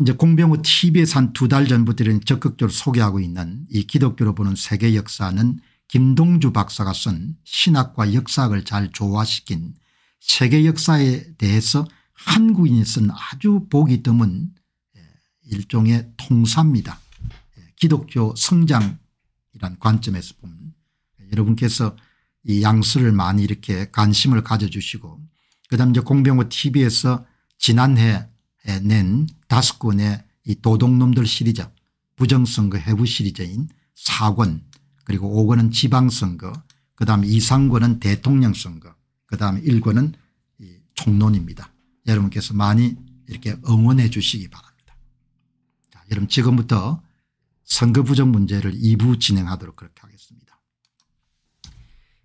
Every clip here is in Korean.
이제 공병호 tv에서 한 두 달 전부터 적극적으로 소개하고 있는 이 기독교로 보는 세계 역사는 김동주 박사가 쓴 신학과 역사학을 잘 조화시킨 세계 역사에 대해서 한국인이 쓴 아주 보기 드문 예, 일종의 통사입니다. 예, 기독교 성장이란 관점에서 보면 여러분께서 이 양수를 많이 이렇게 관심을 가져주시고 그다음 이제 공병호 tv에서 지난해 낸 다섯 권의 이 도둑놈들 시리즈 부정선거 해부 시리즈인 4권 그리고 5권은 지방선거 그다음 2, 3권은 대통령선거 그다음 1권은 총론입니다. 여러분께서 많이 이렇게 응원해 주시기 바랍니다. 자, 여러분 지금부터 선거 부정 문제를 2부 진행하도록 그렇게 하겠습니다.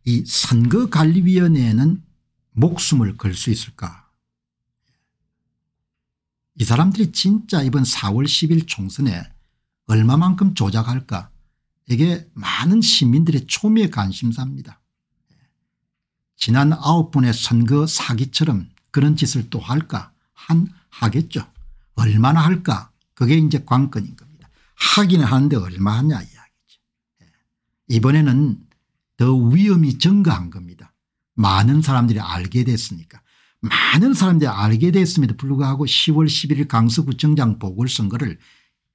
이 선거관리위원회에는 목숨을 걸 수 있을까 이 사람들이 진짜 이번 4월 10일 총선에 얼마만큼 조작할까 이게 많은 시민들의 초미의 관심사입니다. 지난 9번의 선거 사기처럼 그런 짓을 또 할까 한 하겠죠. 얼마나 할까 그게 이제 관건인 겁니다. 하기는 하는데 얼마 하냐 이야기죠. 이번에는 더 위험이 증가한 겁니다. 많은 사람들이 알게 됐으니까 많은 사람들이 알게 됐음에도 불구하고 10월 11일 강서구청장 보궐선거를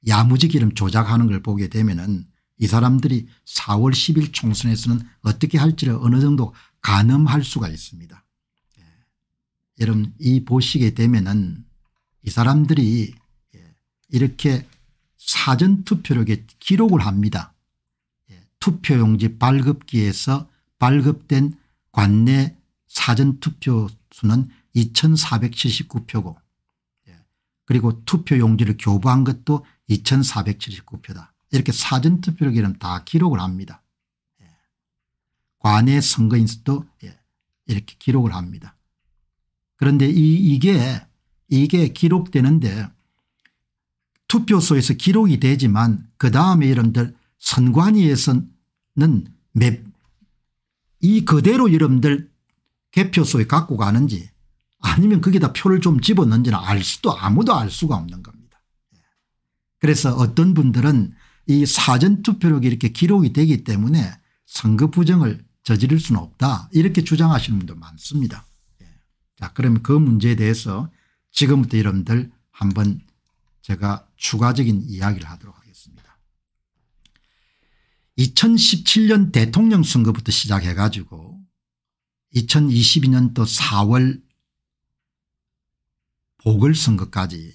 야무지게 이름 조작하는 걸 보게 되면 은이 사람들이 4월 10일 총선에서는 어떻게 할지를 어느 정도 가늠할 수가 있습니다. 예. 여러분 이 보시게 되면 은이 사람들이 예. 이렇게 사전투표로 기록을 합니다. 예. 투표용지 발급기에서 발급된 관내 사전투표 수는 2479표고 예. 그리고 투표용지를 교부한 것도 2479표다. 이렇게 사전투표기는 다 기록을 합니다. 예. 관내 선거인수도 예. 이렇게 기록을 합니다. 그런데 이, 이게 이게 기록되는데 투표소에서 기록이 되지만 그 다음에 여러분들 선관위에서는 몇, 이 그대로 여러분들 개표소에 갖고 가는지 아니면 거기다 표를 좀 집어넣는지는 알 수도 아무도 알 수가 없는 겁니다. 그래서 어떤 분들은 이 사전투표록이 이렇게 기록이 되기 때문에 선거 부정을 저지를 수는 없다 이렇게 주장하시는 분도 많습니다. 자 그러면 그 문제에 대해서 지금부터 여러분들 한번 제가 추가적인 이야기를 하도록 하겠습니다. 2017년 대통령 선거부터 시작해 가지고 2022년도 4월 보궐선거까지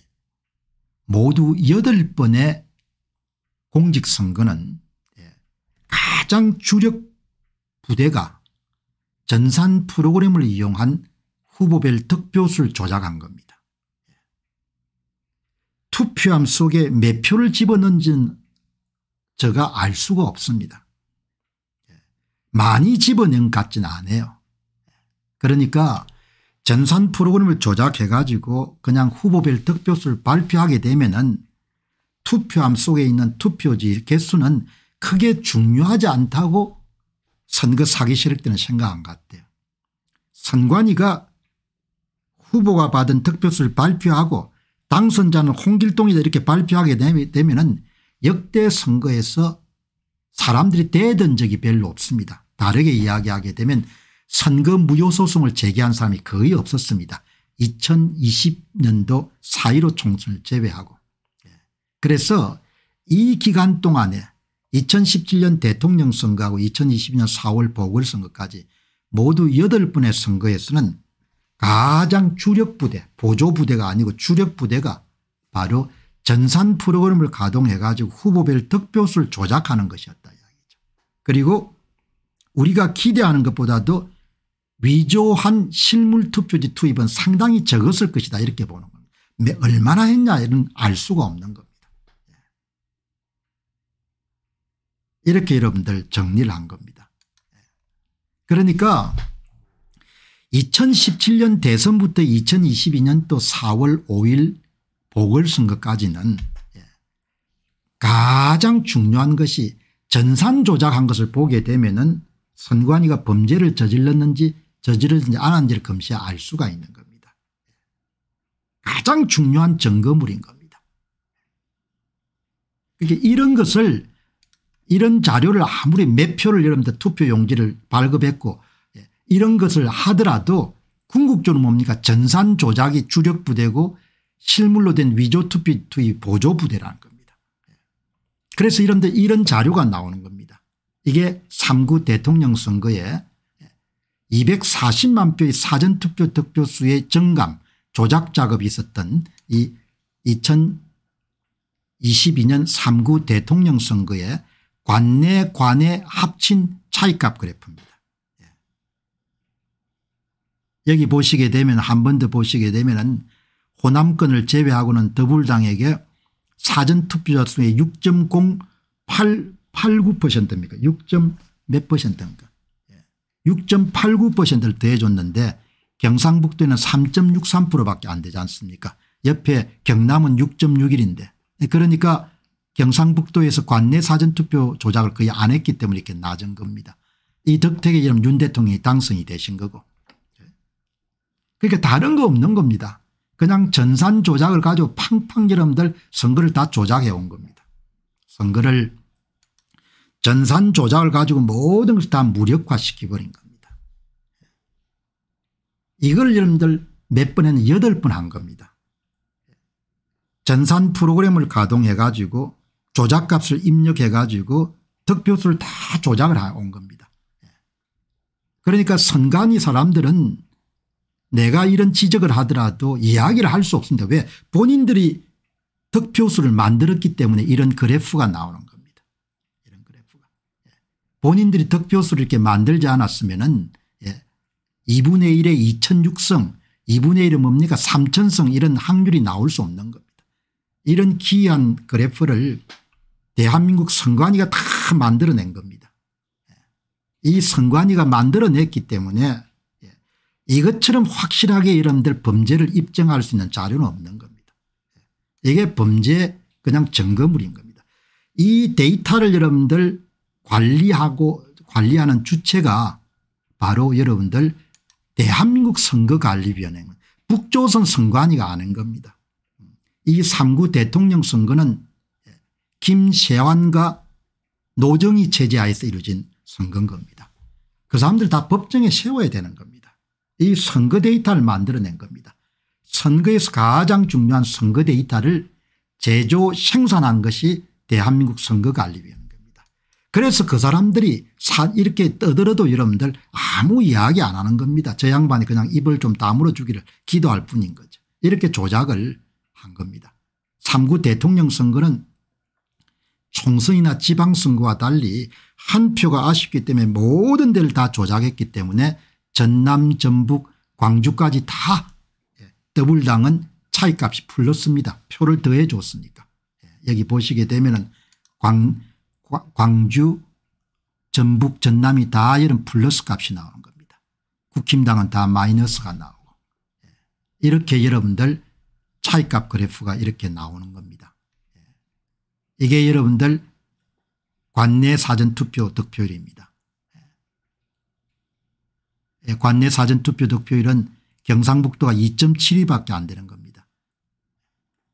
모두 8번의 공직선거는 예, 가장 주력 부대가 전산 프로그램을 이용한 후보별 득표수를 조작한 겁니다. 예. 투표함 속에 몇 표를 집어넣은지는 제가 알 수가 없습니다. 예. 많이 집어넣은 것 같지는 않아요. 그러니까 전산 프로그램을 조작해 가지고 그냥 후보별 득표수를 발표하게 되면 은 투표함 속에 있는 투표지 개수는 크게 중요하지 않다고 선거 사기 세력들은 생각한 것 같아요. 선관위가 후보가 받은 득표수를 발표하고 당선자는 홍길동이다 이렇게 발표하게 되면 은 역대 선거에서 사람들이 대던 적이 별로 없습니다. 다르게 이야기하게 되면 선거 무효 소송을 제기한 사람이 거의 없었습니다. 2020년도 4.15 총선을 제외하고. 예. 그래서 이 기간 동안에 2017년 대통령 선거하고 2022년 4월 보궐선거까지 모두 8번의 선거에서는 가장 주력 부대 보조 부대가 아니고 주력 부대가 바로 전산 프로그램을 가동해 가지고 후보별 득표수를 조작하는 것이었다 이야기죠. 그리고 우리가 기대하는 것보다도 위조한 실물 투표지 투입은 상당히 적었을 것이다 이렇게 보는 겁니다. 얼마나 했냐 이런 알 수가 없는 겁니다. 예. 이렇게 여러분들 정리를 한 겁니다. 예. 그러니까 2017년 대선부터 2022년 또 4월 5일 보궐선거까지는 예. 가장 중요한 것이 전산 조작한 것을 보게 되면 은 선관위가 범죄를 저질렀는지 저지르지 않았는지를 검시해 알 수가 있는 겁니다. 가장 중요한 증거물인 겁니다. 그러니까 이런 것을 이런 자료를 아무리 몇 표를 여러분들 투표 용지를 발급했고 예, 이런 것을 하더라도 궁극적으로 뭡니까 전산 조작이 주력 부대고 실물로 된 위조 투표 투입 보조 부대라는 겁니다. 예. 그래서 이런 데 이런 자료가 나오는 겁니다. 이게 3구 대통령 선거에 240만 표의 사전투표 득표수의 정감 조작 작업이 있었던 이 2022년 3구 대통령 선거에 관내 관내 합친 차이값 그래프입니다. 예. 여기 보시게 되면 한 번 더 보시게 되면 호남권을 제외하고는 더불당에게 사전투표자 수의 6.0889%입니까 6. 몇 퍼센트인가 6.89%를 더해줬는데 경상북도에는 3.63%밖에 안 되지 않습니까 옆에 경남은 6.61인데 그러니까 경상북도에서 관내 사전투표 조작을 거의 안 했기 때문에 이렇게 낮은 겁니다. 이 덕택에 이름 윤 대통령이 당선이 되신 거고. 그러니까 다른 거 없는 겁니다. 그냥 전산 조작을 가지고 팡팡 여러분들 선거를 다 조작해 온 겁니다. 선거를 전산 조작을 가지고 모든 것을 다 무력화시켜버린 겁니다. 이걸 여러분들 몇 번에는 여덟 번 한 겁니다. 전산 프로그램을 가동해 가지고 조작값을 입력해 가지고 득표수를 다 조작을 온 겁니다. 그러니까 선관위 사람들은 내가 이런 지적을 하더라도 이야기를 할 수 없습니다. 왜 본인들이 득표수를 만들었기 때문에 이런 그래프가 나오는 겁니다. 본인들이 득표수를 이렇게 만들지 않았으면 은 2분의 1에 2006성 2분의 1은 뭡니까 3000성 이런 확률이 나올 수 없는 겁니다. 이런 기이한 그래프를 대한민국 선관위가 다 만들어낸 겁니다. 이 선관위가 만들어냈기 때문에 이것처럼 확실하게 여러분들 범죄를 입증할 수 있는 자료는 없는 겁니다. 이게 범죄 그냥 증거물인 겁니다. 이 데이터를 여러분들 관리하고 관리하는 주체가 바로 여러분들 대한민국 선거관리위원회 북조선 선관위가 아는 겁니다. 이 3구 대통령 선거는 김세환과 노정희 체제하에서 이루어진 선거인 겁니다. 그 사람들 다 법정에 세워야 되는 겁니다. 이 선거 데이터를 만들어낸 겁니다. 선거에서 가장 중요한 선거 데이터를 제조 생산한 것이 대한민국 선거관리위원회입니다. 그래서 그 사람들이 이렇게 떠들어도 여러분들 아무 이야기 안 하는 겁니다. 저 양반이 그냥 입을 좀 다물어 주기를 기도할 뿐인 거죠. 이렇게 조작을 한 겁니다. 3구 대통령 선거는 총선이나 지방선거와 달리 한 표가 아쉽기 때문에 모든 데를 다 조작했기 때문에 전남 전북 광주까지 다 예, 더불당은 차이값이 풀렸습니다. 표를 더해 줬으니까. 예, 여기 보시게 되면 광, 광주 전북 전남이 다 이런 플러스 값이 나오는 겁니다. 국힘당은 다 마이너스가 나오고 예, 이렇게 여러분들 차이값 그래프가 이렇게 나오는 겁니다. 이게 여러분들 관내 사전투표 득표율입니다. 예, 관내 사전투표 득표율은 경상북도가 2.72밖에 안 되는 겁니다.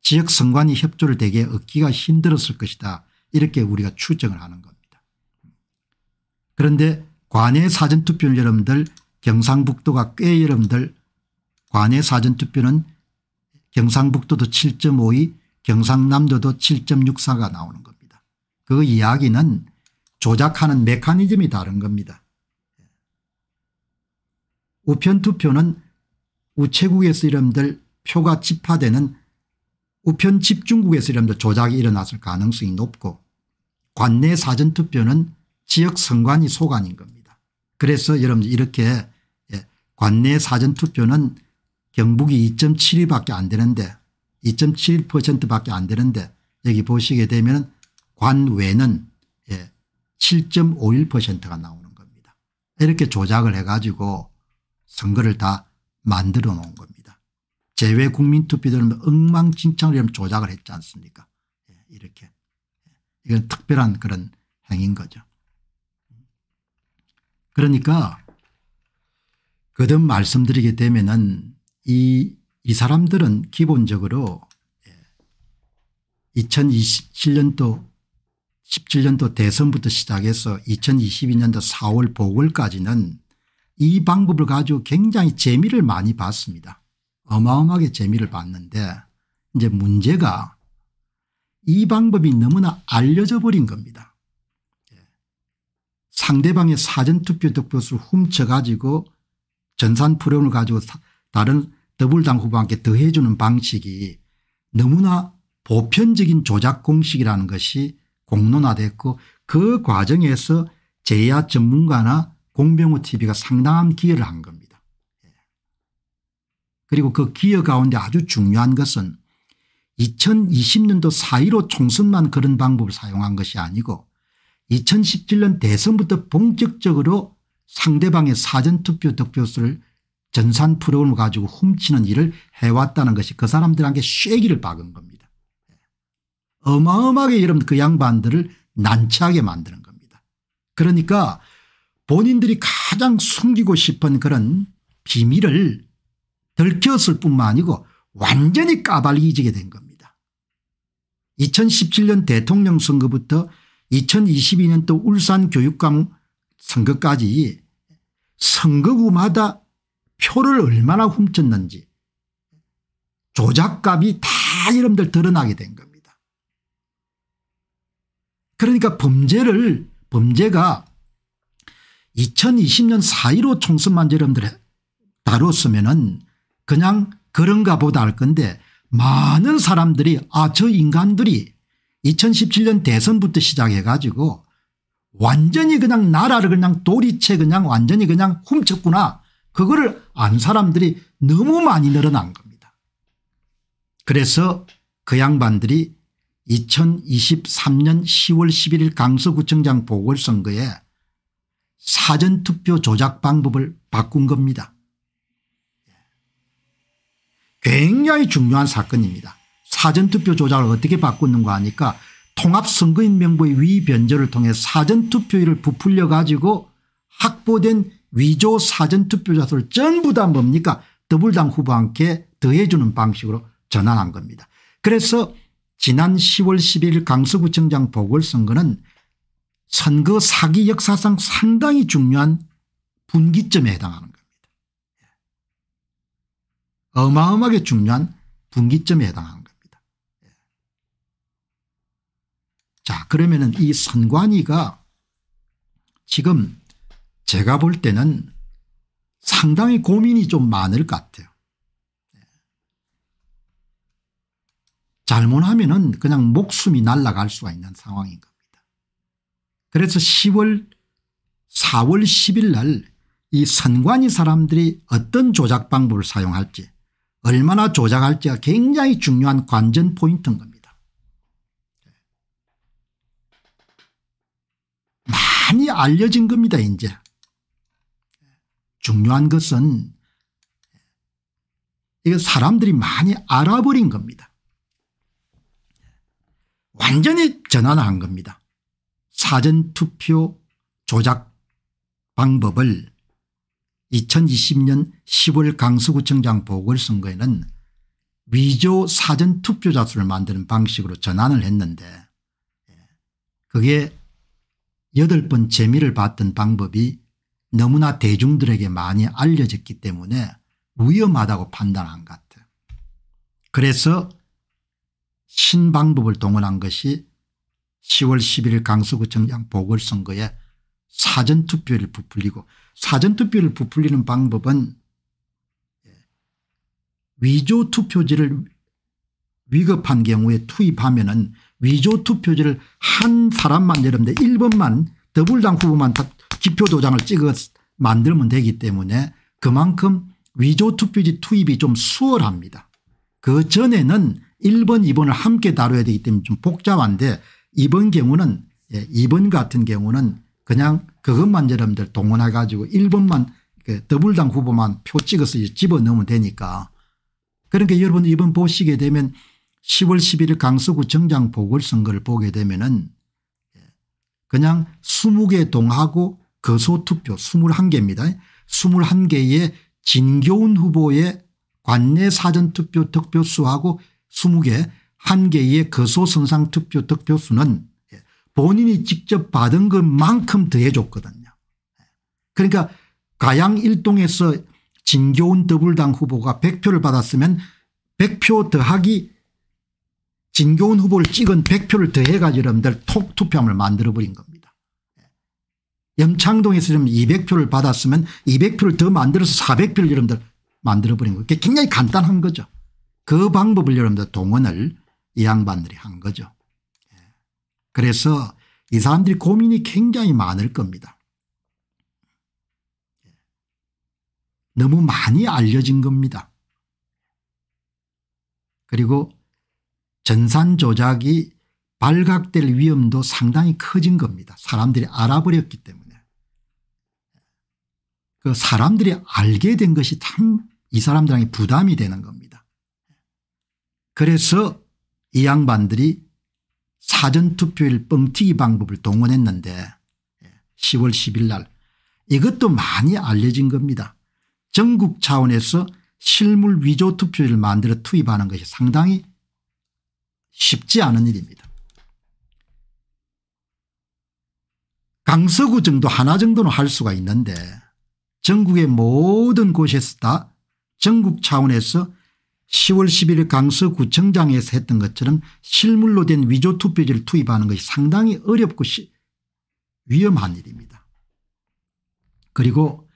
지역 선관위 협조를 대개 얻기가 힘들었을 것이다. 이렇게 우리가 추정을 하는 겁니다. 그런데 관내 사전투표는 여러분들 경상북도가 꽤 여러분들 관내 사전투표는 경상북도도 7.52 경상남도도 7.64가 나오는 겁니다. 그 이야기는 조작하는 메커니즘이 다른 겁니다. 우편투표는 우체국에서 이름들 표가 집화되는 우편 집중국에서 조작이 일어났을 가능성이 높고 관내 사전투표는 지역 선관위 소관인 겁니다. 그래서 여러분들 이렇게 예, 관내 사전투표는 경북이 2.72밖에 안 되는데 2.7%밖에 안 되는데 여기 보시게 되면 관외는 예, 7.51%가 나오는 겁니다. 이렇게 조작을 해가지고 선거를 다 만들어 놓은 겁니다. 제외 국민투표들은 엉망진창으로 조작을 했지 않습니까 예, 이렇게 예, 이건 특별한 그런 행인 거죠. 그러니까 거듭 말씀드리게 되면은 이, 이 사람들은 기본적으로 2027년도 17년도 대선부터 시작해서 2022년도 4월 보궐까지는 이 방법을 가지고 굉장히 재미를 많이 봤습니다. 어마어마하게 재미를 봤는데 이제 문제가 이 방법이 너무나 알려져 버린 겁니다. 예. 상대방의 사전투표 득표수를 훔쳐가지고 전산 프로그램을 가지고 다른 더불당 후보한테 더해주는 방식이 너무나 보편적인 조작 공식이라는 것이 공론화됐고 그 과정에서 제야 전문가나 공병호 tv가 상당한 기여를 한 겁니다. 예. 그리고 그 기여 가운데 아주 중요한 것은 2020년도 4.15 총선만 그런 방법을 사용한 것이 아니고 2017년 대선부터 본격적으로 상대방의 사전투표 득표수를 전산 프로그램을 가지고 훔치는 일을 해왔다는 것이 그 사람들에게 쐐기를 박은 겁니다. 어마어마하게 여러분 그 양반들을 난처하게 만드는 겁니다. 그러니까 본인들이 가장 숨기고 싶은 그런 비밀을 들켰을 뿐만 아니고 완전히 까발리지게 된 겁니다. 2017년 대통령 선거부터 2022년도 울산 교육감 선거까지 선거구마다 표를 얼마나 훔쳤는지 조작값이 다 여러분들 드러나게 된 겁니다. 그러니까 범죄를 범죄가 2020년 4.15 총선만 여러분들 다뤘으면 그냥 그런가 보다 할 건데 많은 사람들이 아 저 인간들이 2017년 대선부터 시작해 가지고 완전히 그냥 나라를 그냥 도리채 그냥 완전히 그냥 훔쳤구나 그거를 안 사람들이 너무 많이 늘어난 겁니다. 그래서 그 양반들이 2023년 10월 11일 강서구청장 보궐선거에 사전투표 조작 방법을 바꾼 겁니다. 굉장히 중요한 사건입니다. 사전투표 조작을 어떻게 바꾸는가 하니까 통합선거인 명부의 위변조를 통해 사전투표율을 부풀려 가지고 확보된 위조 사전투표자수를 전부 다 뭡니까 더불당 후보한테 더해주는 방식으로 전환한 겁니다. 그래서 지난 10월 11일 강서구청장 보궐선거는 선거 사기 역사상 상당히 중요한 분기점에 해당하는. 어마어마하게 중요한 분기점에 해당하는 겁니다. 자 그러면 이 선관위가 지금 제가 볼 때는 상당히 고민이 좀 많을 것 같아요. 잘못하면 은 그냥 목숨이 날아갈 수가 있는 상황인 겁니다. 그래서 10월 4월 10일 날 이 선관위 사람들이 어떤 조작 방법을 사용할지 얼마나 조작할지가 굉장히 중요한 관전 포인트인 겁니다. 많이 알려진 겁니다 이제. 중요한 것은 이거 사람들이 많이 알아버린 겁니다. 완전히 전환한 겁니다. 사전투표 조작 방법을 2020년 10월 강서구청장 보궐선거에는 위조 사전 투표자 수를 만드는 방식으로 전환을 했는데 그게 여덟 번 재미를 봤던 방법이 너무나 대중들에게 많이 알려졌기 때문에 위험하다고 판단한 것 같아요. 그래서 신방법을 동원한 것이 10월 11일 강서구청장 보궐선거에 사전투표를 부풀리고 사전투표를 부풀리는 방법은 위조투표지를 위급한 경우에 투입하면 은 위조투표지를 한 사람만 여러분들 1번만 더불당 후보만 기표 도장을 찍어 만들면 되기 때문에 그만큼 위조투표지 투입이 좀 수월합니다. 그 전에는 1번 2번을 함께 다뤄야 되기 때문에 좀 복잡한데 이번 경우는 예, 이번 같은 경우는 그냥 그것만 여러분들 동원해 가지고 1번만 그 더불당 후보만 표 찍어서 집어넣으면 되니까 그러니까 여러분 이번 보시게 되면 10월 11일 강서구 정장 보궐선거를 보게 되면은 예, 그냥 20개 동하고 거소투표 21개입니다. 21개의 진교훈 후보의 관내 사전투표 득표수하고 20개 한 개의 거소선상투표 득표수는 본인이 직접 받은 것만큼 더해 줬거든요. 그러니까 가양 일동에서 진교훈 더불당 후보가 100표를 받았으면 100표 더하기 진교훈 후보를 찍은 100표를 더해가지고 여러분들 톡 투표함을 만들어버린 겁니다. 염창동에서 200표를 받았으면 200표를 더 만들어서 400표를 여러분들 만들어버린 거예요. 굉장히 간단한 거죠. 그 방법을 여러분들 동원을 이 양반들이 한 거죠. 그래서 이 사람들이 고민이 굉장히 많을 겁니다. 너무 많이 알려진 겁니다. 그리고 전산 조작이 발각될 위험도 상당히 커진 겁니다. 사람들이 알아버렸기 때문에. 그 사람들이 알게 된 것이 참 이 사람들에게 부담이 되는 겁니다. 그래서 이 양반들이 사전투표일 뻥튀기 방법을 동원했는데 10월 10일 날 이것도 많이 알려진 겁니다. 전국 차원에서 실물 위조 투표를 만들어 투입하는 것이 상당히 쉽지 않은 일입니다. 강서구 정도 하나 정도는 할 수가 있는데 전국의 모든 곳에서 다 전국 차원에서 10월 11일 강서구청장에서 했던 것처럼 실물로 된 위조 투표지를 투입하는 것이 상당히 어렵고 위험한 일입니다. 그리고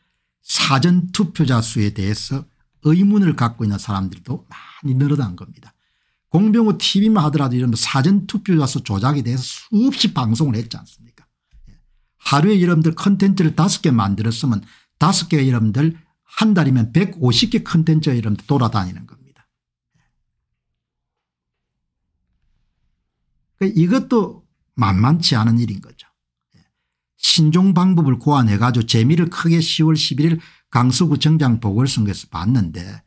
사전 투표자 수에 대해서 의문을 갖고 있는 사람들도 많이 늘어난 겁니다. 공병호 TV만 하더라도 이런 사전 투표자 수 조작에 대해서 수없이 방송을 했지 않습니까 예. 하루에 여러분들 컨텐츠를 다섯 개 만들었으면 다섯 개 여러분들 한 달이면 150개 컨텐츠가 여러분들 돌아다니는 겁니다. 그 이것도 만만치 않은 일인 거죠. 신종 방법을 고안해 가지고 재미를 크게 10월 11일 강서구청장 보궐선거에서 봤는데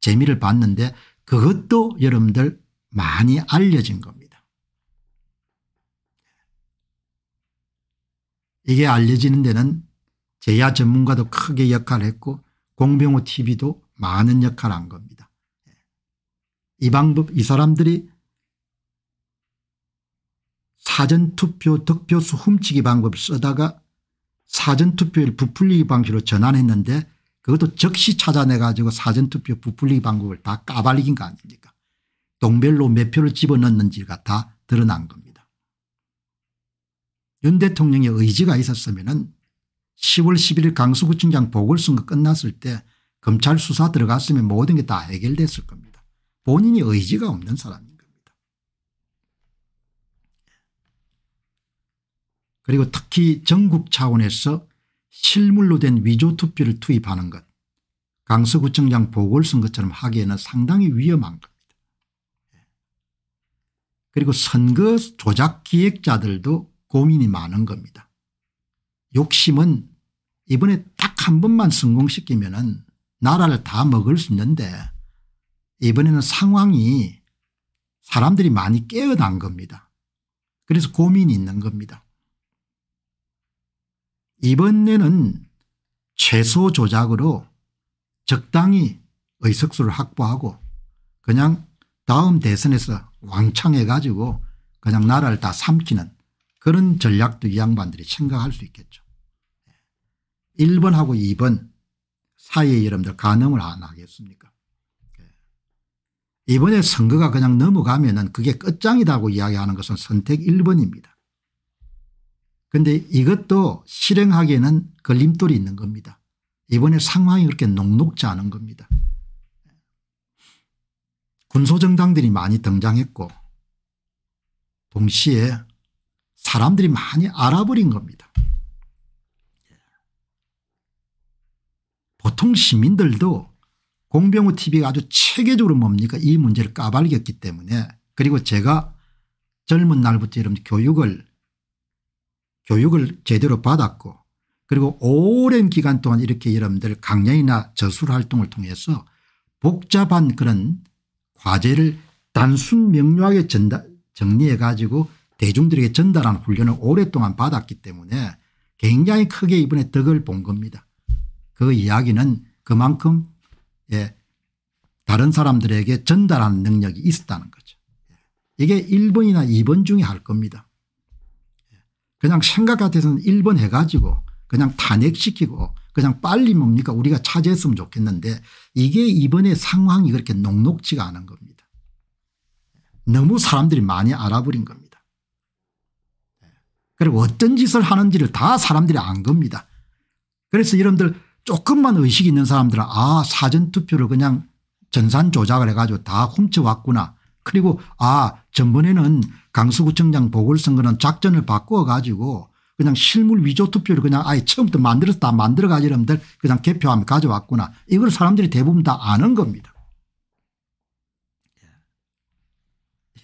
재미를 봤는데 그것도 여러분들 많이 알려진 겁니다. 이게 알려지는 데는 제야 전문가도 크게 역할을 했고 공병호 tv도 많은 역할을 한 겁니다. 이 방법 이 사람들이 사전투표 득표수 훔치기 방법을 쓰다가 사전투표를 부풀리기 방식으로 전환했는데 그것도 즉시 찾아내 가지고 사전투표 부풀리기 방법을 다 까발리긴 거 아닙니까 동별로 몇 표를 집어넣는지가 다 드러난 겁니다. 윤 대통령의 의지가 있었으면 10월 11일 강서구청장 보궐선거 끝났을 때 검찰 수사 들어갔으면 모든 게 다 해결됐을 겁니다. 본인이 의지가 없는 사람입니다. 그리고 특히 전국 차원에서 실물로 된 위조 투표를 투입하는 것 강서구청장 보궐선거처럼 하기에는 상당히 위험한 겁니다. 그리고 선거 조작 기획자들도 고민이 많은 겁니다. 욕심은 이번에 딱 한 번만 성공시키면 나라를 다 먹을 수 있는데 이번에는 상황이 사람들이 많이 깨어난 겁니다. 그래서 고민이 있는 겁니다. 이번에는 최소 조작으로 적당히 의석수를 확보하고 그냥 다음 대선에서 왕창 해 가지고 그냥 나라를 다 삼키는 그런 전략도 이 양반들이 생각할 수 있겠죠. 1번하고 2번 사이에 여러분들 가늠을 안 하겠습니까 이번에 선거가 그냥 넘어가면 은 그게 끝장이라고 이야기하는 것은 선택 1번입니다. 그런데 이것도 실행하기에는 걸림돌이 있는 겁니다. 이번에 상황이 그렇게 녹록지 않은 겁니다. 군소정당들이 많이 등장했고 동시에 사람들이 많이 알아버린 겁니다. 보통 시민들도 공병호 TV가 아주 체계적으로 뭡니까 이 문제를 까발겼기 때문에 그리고 제가 젊은 날부터 이런 교육을 교육을 제대로 받았고 그리고 오랜 기간 동안 이렇게 여러분들 강연이나 저술 활동을 통해서 복잡한 그런 과제를 단순 명료하게 정리해 가지고 대중들에게 전달하는 훈련을 오랫동안 받았기 때문에 굉장히 크게 이번에 덕을 본 겁니다. 그 이야기는 그만큼 예, 다른 사람들에게 전달하는 능력이 있었다는 거죠. 이게 1번이나 2번 중에 할 겁니다. 그냥 생각 같아서는 1번 해가지고 그냥 탄핵시키고 그냥 빨리 뭡니까 우리가 차지했으면 좋겠는데 이게 이번에 상황이 그렇게 녹록지가 않은 겁니다. 너무 사람들이 많이 알아버린 겁니다. 그리고 어떤 짓을 하는지를 다 사람들이 안 겁니다. 그래서 여러분들 조금만 의식이 있는 사람들은 아 사전투표를 그냥 전산 조작을 해가지고 다 훔쳐왔구나. 그리고 아 전번에는 강서구청장 보궐선거는 작전을 바꾸어 가지고 그냥 실물 위조 투표를 그냥 아예 처음부터 만들어서 다 만들어 여러분들 그냥 개표하면 가져왔구나. 이걸 사람들이 대부분 다 아는 겁니다.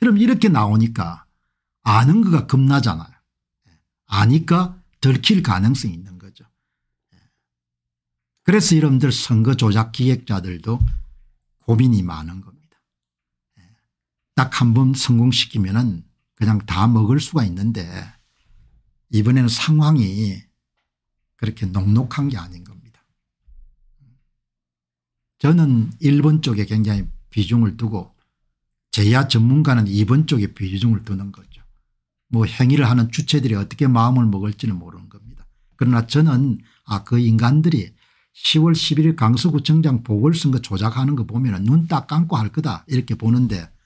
여러분 이렇게 나오니까 아는 거가 겁나잖아요. 아니까 들킬 가능성이 있는 거죠. 그래서 여러분들 선거 조작 기획자들도 고민이 많은 겁니다. 딱 한 번 성공시키면 그냥 다 먹을 수가 있는데 이번에는 상황이 그렇게 녹록한 게 아닌 겁니다. 저는 1번 쪽에 굉장히 비중을 두고 제야 전문가는 2번 쪽에 비중을 두는 거죠. 뭐 행위를 하는 주체들이 어떻게 마음을 먹을지는 모르는 겁니다. 그러나 저는 아 그 인간들이 10월 11일 강서구청장 보궐선거 조작하는 거 보면 눈 딱 감고 할 거다 이렇게 보는데 예,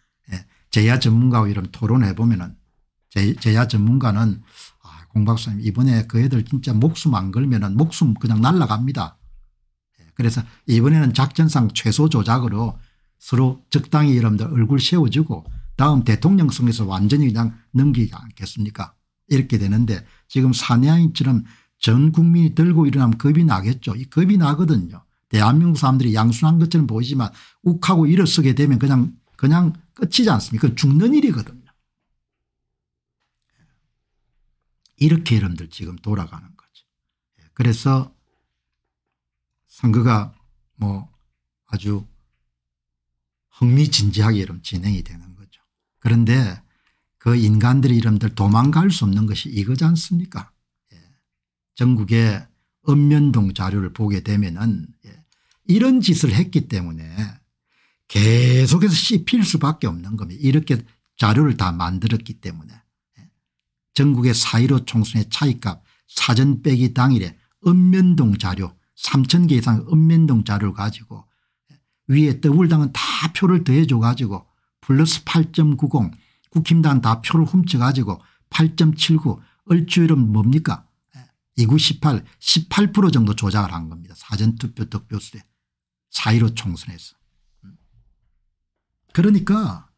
제야 전문가와 이런 토론해 보면 제야 전문가는 공 박사님 이번에 그 애들 진짜 목숨 안 걸면 목숨 그냥 날라갑니다. 예, 그래서 이번에는 작전상 최소 조작으로 서로 적당히 여러분들 얼굴 세워주고 다음 대통령 선거에서 완전히 그냥 넘기지 않겠습니까 이렇게 되는데 지금 사내아인처럼 전 국민이 들고 일어나면 겁이 나겠죠. 이 겁이 나거든요. 대한민국 사람들이 양순한 것처럼 보이지만 욱하고 일어서게 되면 그냥 그냥 끝이지 않습니까? 죽는 일이거든요. 이렇게 여러분들 지금 돌아가는 거죠. 예, 그래서 선거가 뭐 아주 흥미진지하게 여러분 진행이 되는 거죠. 그런데 그 인간들이 여러분들 도망갈 수 없는 것이 이거지 않습니까 예. 전국의 읍면동 자료를 보게 되면은 예. 이런 짓을 했기 때문에 계속해서 씹힐 수밖에 없는 겁니다. 이렇게 자료를 다 만들었기 때문에 전국의 4.15 총선의 차이값 사전 빼기 당일에 읍면동 자료 3천 개 이상 읍면동 자료를 가지고 위에 더불당은 다 표를 더해줘 가지고 플러스 8.90 국힘당 다 표를 훔쳐 가지고 8.79 얼추 이름 뭡니까 2918 18% 정도 조작을 한 겁니다. 사전투표 득표수에 4.15 총선에서. 그러니까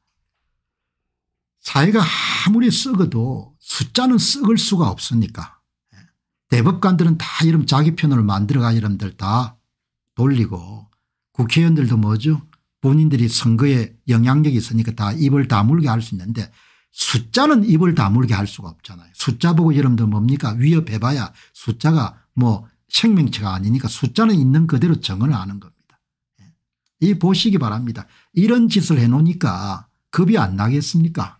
사회가 아무리 썩어도 숫자는 썩을 수가 없으니까 예. 대법관들은 다 이름 자기 편으로 만들어가 이름들 다 돌리고 국회의원들도 뭐죠 본인들이 선거에 영향력이 있으니까 다 입을 다물게 할 수 있는데 숫자는 입을 다물게 할 수가 없잖아요. 숫자 보고 여러분들 뭡니까 위협해봐야 숫자가 뭐 생명체가 아니니까 숫자는 있는 그대로 정언을 하는 겁니다. 예. 이 보시기 바랍니다. 이런 짓을 해놓으니까 겁이 안 나겠습니까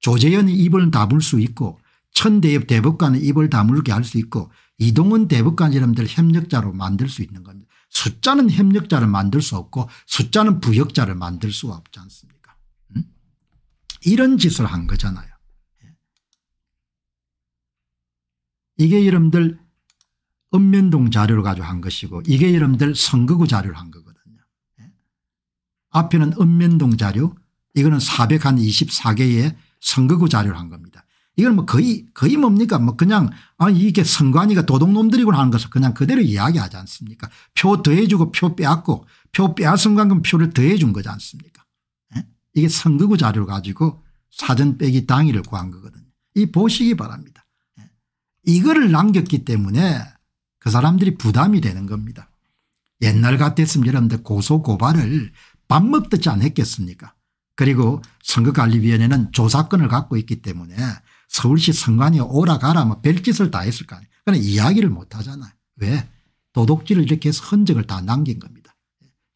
조재현이 입을 다물 수 있고 천대엽 대법관은 입을 다물게 할 수 있고 이동훈 대법관 이름들 협력자로 만들 수 있는 겁니다. 숫자는 협력자를 만들 수 없고 숫자는 부역자를 만들 수가 없지 않습니까 음? 이런 짓을 한 거잖아요. 예. 이게 여러분들 읍면동 자료를 가지고 한 것이고 이게 여러분들 선거구 자료를 한 거거든요. 예. 앞에는 읍면동 자료 이거는 424개의 선거구 자료를 한 겁니다. 이건 뭐 거의 거의 뭡니까 뭐 그냥 아 이게 선관위가 도둑놈들이구나 하는 것을 그냥 그대로 이야기하지 않습니까 표 더해주고 표 빼앗고 표 빼앗은 만큼 표를 더해준 거지 않습니까 예? 이게 선거구 자료를 가지고 사전 빼기 당일을 구한 거거든요. 이 보시기 바랍니다. 예? 이거를 남겼기 때문에 그 사람들이 부담이 되는 겁니다. 옛날 같았으면 여러분들 고소 고발을 밥 먹듯이 안 했겠습니까 그리고 선거관리위원회는 조사권을 갖고 있기 때문에 서울시 선관위 오라 가라 뭐 별짓을 다 했을 거 아니에요. 그러나 이야기를 못 하잖아요. 왜? 도둑질을 이렇게 해서 흔적을 다 남긴 겁니다.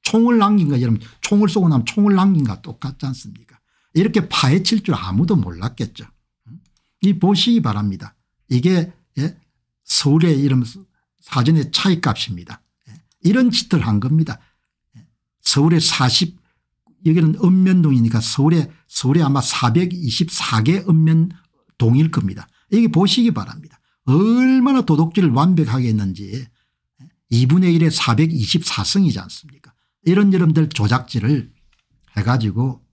총을 남긴 거 여러분 총을 쏘고 나면 총을 남긴 거 똑같지 않습니까 이렇게 파헤칠 줄 아무도 몰랐겠죠. 이 보시기 바랍니다. 이게 예? 서울의 이름 사전의 차이값입니다. 예? 이런 짓을 한 겁니다. 예? 서울의 40 여기는 읍면동이니까 서울에 서울에 아마 424개 읍면동일 겁니다. 이게 보시기 바랍니다. 얼마나 도둑질을 완벽하게 했는지 2분의 1에 424승이지 않습니까 이런 여러분들 조작질을 해가지고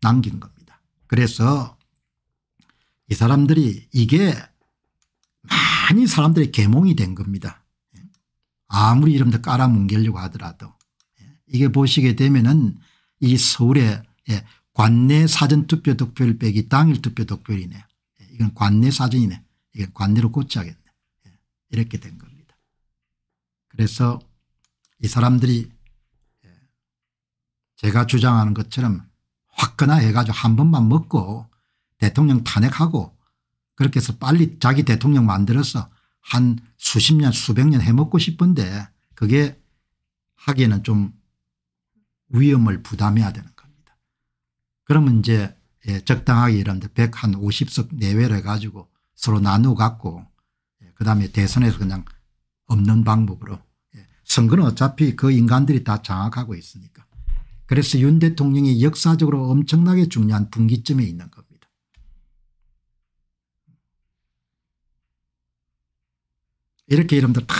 남긴 겁니다. 그래서 이 사람들이 이게 많이 사람들의 계몽이 된 겁니다. 아무리 여러분들 깔아뭉개려고 하더라도 이게 보시게 되면은 이 서울의 관내 사전투표 득표율 빼기 당일 투표 득표율이네. 이건 관내 사전이네. 이건 관내로 고쳐야겠네. 이렇게 된 겁니다. 그래서 이 사람들이 제가 주장하는 것처럼 화끈하 해가지고 한 번만 먹고 대통령 탄핵하고 그렇게 해서 빨리 자기 대통령 만들어서 한 수십 년 수백 년 해먹고 싶은데 그게 하기에는 좀 위험을 부담해야 되는 겁니다. 그러면 이제 예, 적당하게 이런데 100한 50석 내외로 해가지고 서로 나누어 갖고 예, 그다음에 대선에서 그냥 없는 방법으로 예, 선거는 어차피 그 인간들이 다 장악하고 있으니까 그래서 윤 대통령이 역사적으로 엄청나게 중요한 분기점에 있는 겁니다. 이렇게 여러분들 다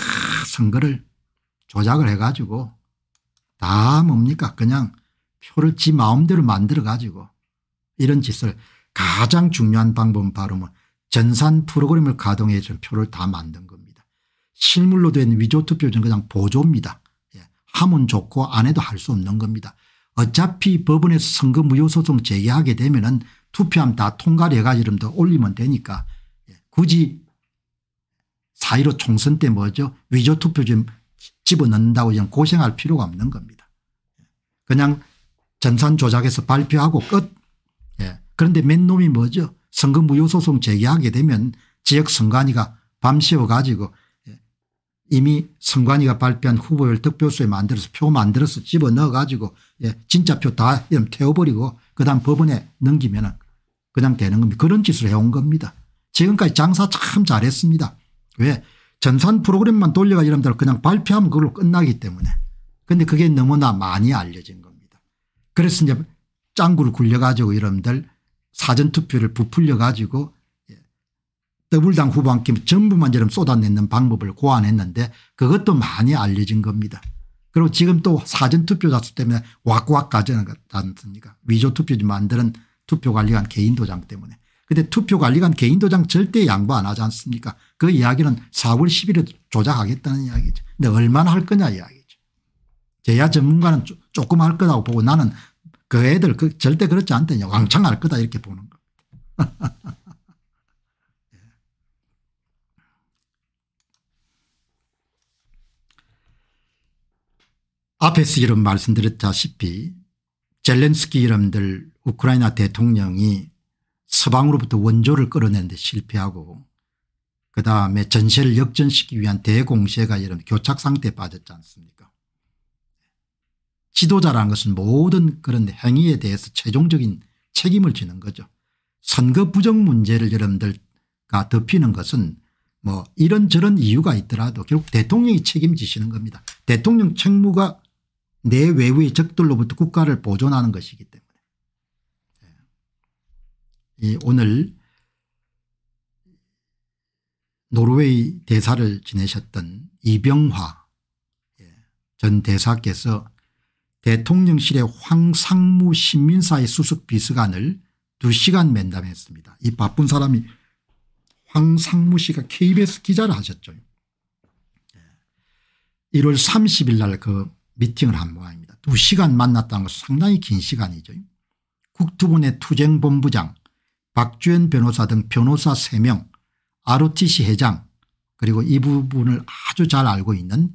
선거를 조작을 해가지고 다 뭡니까 그냥 표를 지 마음대로 만들어 가지고 이런 짓을 가장 중요한 방법은 바로 뭐 전산 프로그램을 가동해 준 표를 다 만든 겁니다. 실물로 된 위조투표는 그냥 보조입니다. 예. 하면 좋고 안 해도 할 수 없는 겁니다. 어차피 법원에서 선거 무효소송 제기하게 되면 은 투표함 다 통과를 해가지고 더 올리면 되니까 예, 굳이 4.15 총선 때 뭐죠 위조투표 좀 집어넣는다고 그냥 고생할 필요가 없는 겁니다. 그냥 전산 조작해서 발표하고 끝. 예. 그런데 맨 놈이 뭐죠 선거 무효소송 제기하게 되면 지역 선관위가 밤새워 가지고 이미 선관위가 발표한 후보별 득표수에 만들어서 표 만들어서 집어넣어 가지고 예, 진짜 표다 태워버리고 그다음 법원에 넘기면 그냥 되는 겁니다. 그런 짓을 해온 겁니다. 지금까지 장사 참 잘했습니다. 왜 전산 프로그램만 돌려가 이름들 그냥 발표하면 그걸로 끝나기 때문에 그런데 그게 너무나 많이 알려진 겁니다. 그래서 이제 짱구를 굴려가지고 여러분들 사전투표를 부풀려 가지고 더불당 후보 함께 전부만 저럼 쏟아내는 방법을 고안했는데 그것도 많이 알려진 겁니다. 그리고 지금 또 사전투표 자 수 때문에 왁왁 것 않습니까 위조투표 만드는 투표관리관 개인 도장 때문에. 근데 투표 관리관 개인도장 절대 양보 안 하지 않습니까 그 이야기는 4월 10일에 조작하겠다는 이야기죠. 근데 얼마나 할 거냐 이야기죠. 제야 전문가는 조금 할 거라고 보고 나는 그 애들 그 절대 그렇지 않다냐 왕창 할 거다 이렇게 보는 겁니다. 앞에서 이런 말씀드렸다시피 젤렌스키 여러분들 우크라이나 대통령이 서방으로부터 원조를 끌어내는데 실패하고 그다음에 전세를 역전시키기 위한 대공세가 이런 교착 상태에 빠졌지 않습니까 지도자라는 것은 모든 그런 행위에 대해서 최종적인 책임을 지는 거죠. 선거 부정 문제를 여러분들과 덮이는 것은 뭐 이런저런 이유가 있더라도 결국 대통령이 책임지시는 겁니다. 대통령 책무가 내 외부의 적들로부터 국가를 보존하는 것이기 때문에 이 오늘 노르웨이 대사를 지내셨던 이병화 예, 전 대사께서 대통령실의 황상무 신민사의 수석 비서관을 2시간 면담했습니다. 이 바쁜 사람이 황상무 씨가 KBS 기자를 하셨죠. 1월 30일 날 그 미팅을 한 모양입니다. 2시간 만났다는 것은 상당히 긴 시간이죠. 국토부의 투쟁본부장 박주현 변호사 등 변호사 3명 ROTC 회장 그리고 이 부분을 아주 잘 알고 있는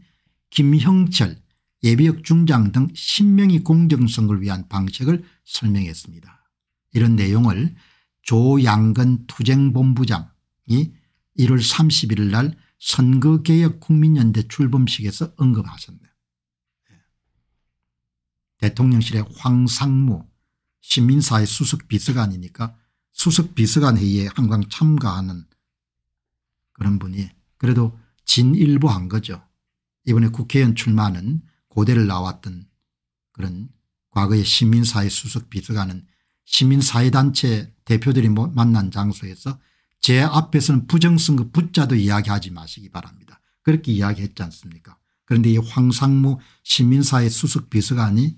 김형철 예비역 중장 등 10명이 공정성을 위한 방식을 설명했습니다. 이런 내용을 조양근 투쟁본부장이 1월 31일 날 선거개혁 국민연대 출범식에서 언급하셨네요. 대통령실의 황상무 시민사회 수석 비서관이니까 수석 비서관 회의에 항상 참가하는 그런 분이 그래도 진일보 한 거죠. 이번에 국회의원 출마는 고대를 나왔던 그런 과거의 시민사회 수석 비서관은 시민사회단체 대표들이 만난 장소에서 제 앞에서는 부정선거 붙자도 이야기하지 마시기 바랍니다. 그렇게 이야기했지 않습니까 그런데 이 황상무 시민사회 수석 비서관이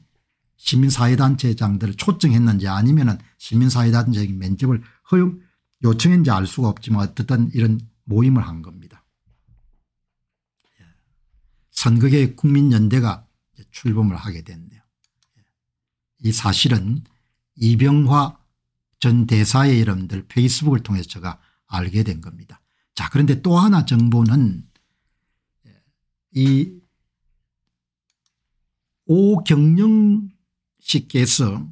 시민사회단체장들을 초청했는지 아니면 시민사회단체 면접을 허용 요청했는지 알 수가 없지만 어쨌든 이런 모임을 한 겁니다. 예. 선거계 국민연대가 출범을 하게 됐네요. 예. 이 사실은 이병화 전 대사의 여러분들 페이스북을 통해서 제가 알게 된 겁니다. 자 그런데 또 하나 정보는 예, 이 오경영 씨께서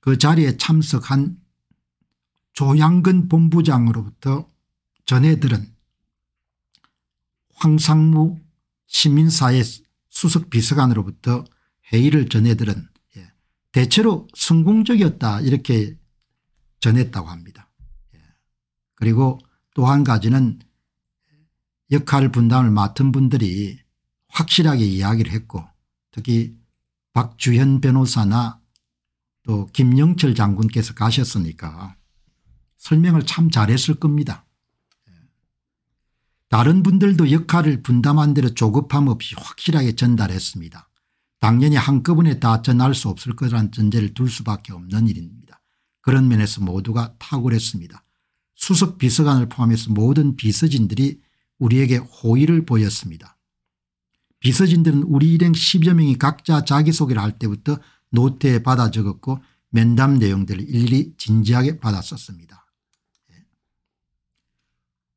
그 자리에 참석한 조양근 본부장으로부터 전해들은 황상무 시민사회 수석 비서관으로부터 회의를 전해들은 예, 대체로 성공적이었다 이렇게 전했다고 합니다. 예. 그리고 또 한 가지는 역할 분담을 맡은 분들이 확실하게 이야기를 했고 특히 박주현 변호사나 또 김영철 장군께서 가셨으니까 설명을 참 잘했을 겁니다. 예. 다른 분들도 역할을 분담한 대로 조급함 없이 확실하게 전달했습니다. 당연히 한꺼번에 다 전할 수 없을 거라는 전제를 둘 수밖에 없는 일입니다. 그런 면에서 모두가 탁월했습니다. 수석 비서관을 포함해서 모든 비서진들이 우리에게 호의를 보였습니다. 비서진들은 우리 일행 10여 명이 각자 자기소개를 할 때부터 노트에 받아 적었고 면담 내용들을 일일이 진지하게 받았었습니다. 예.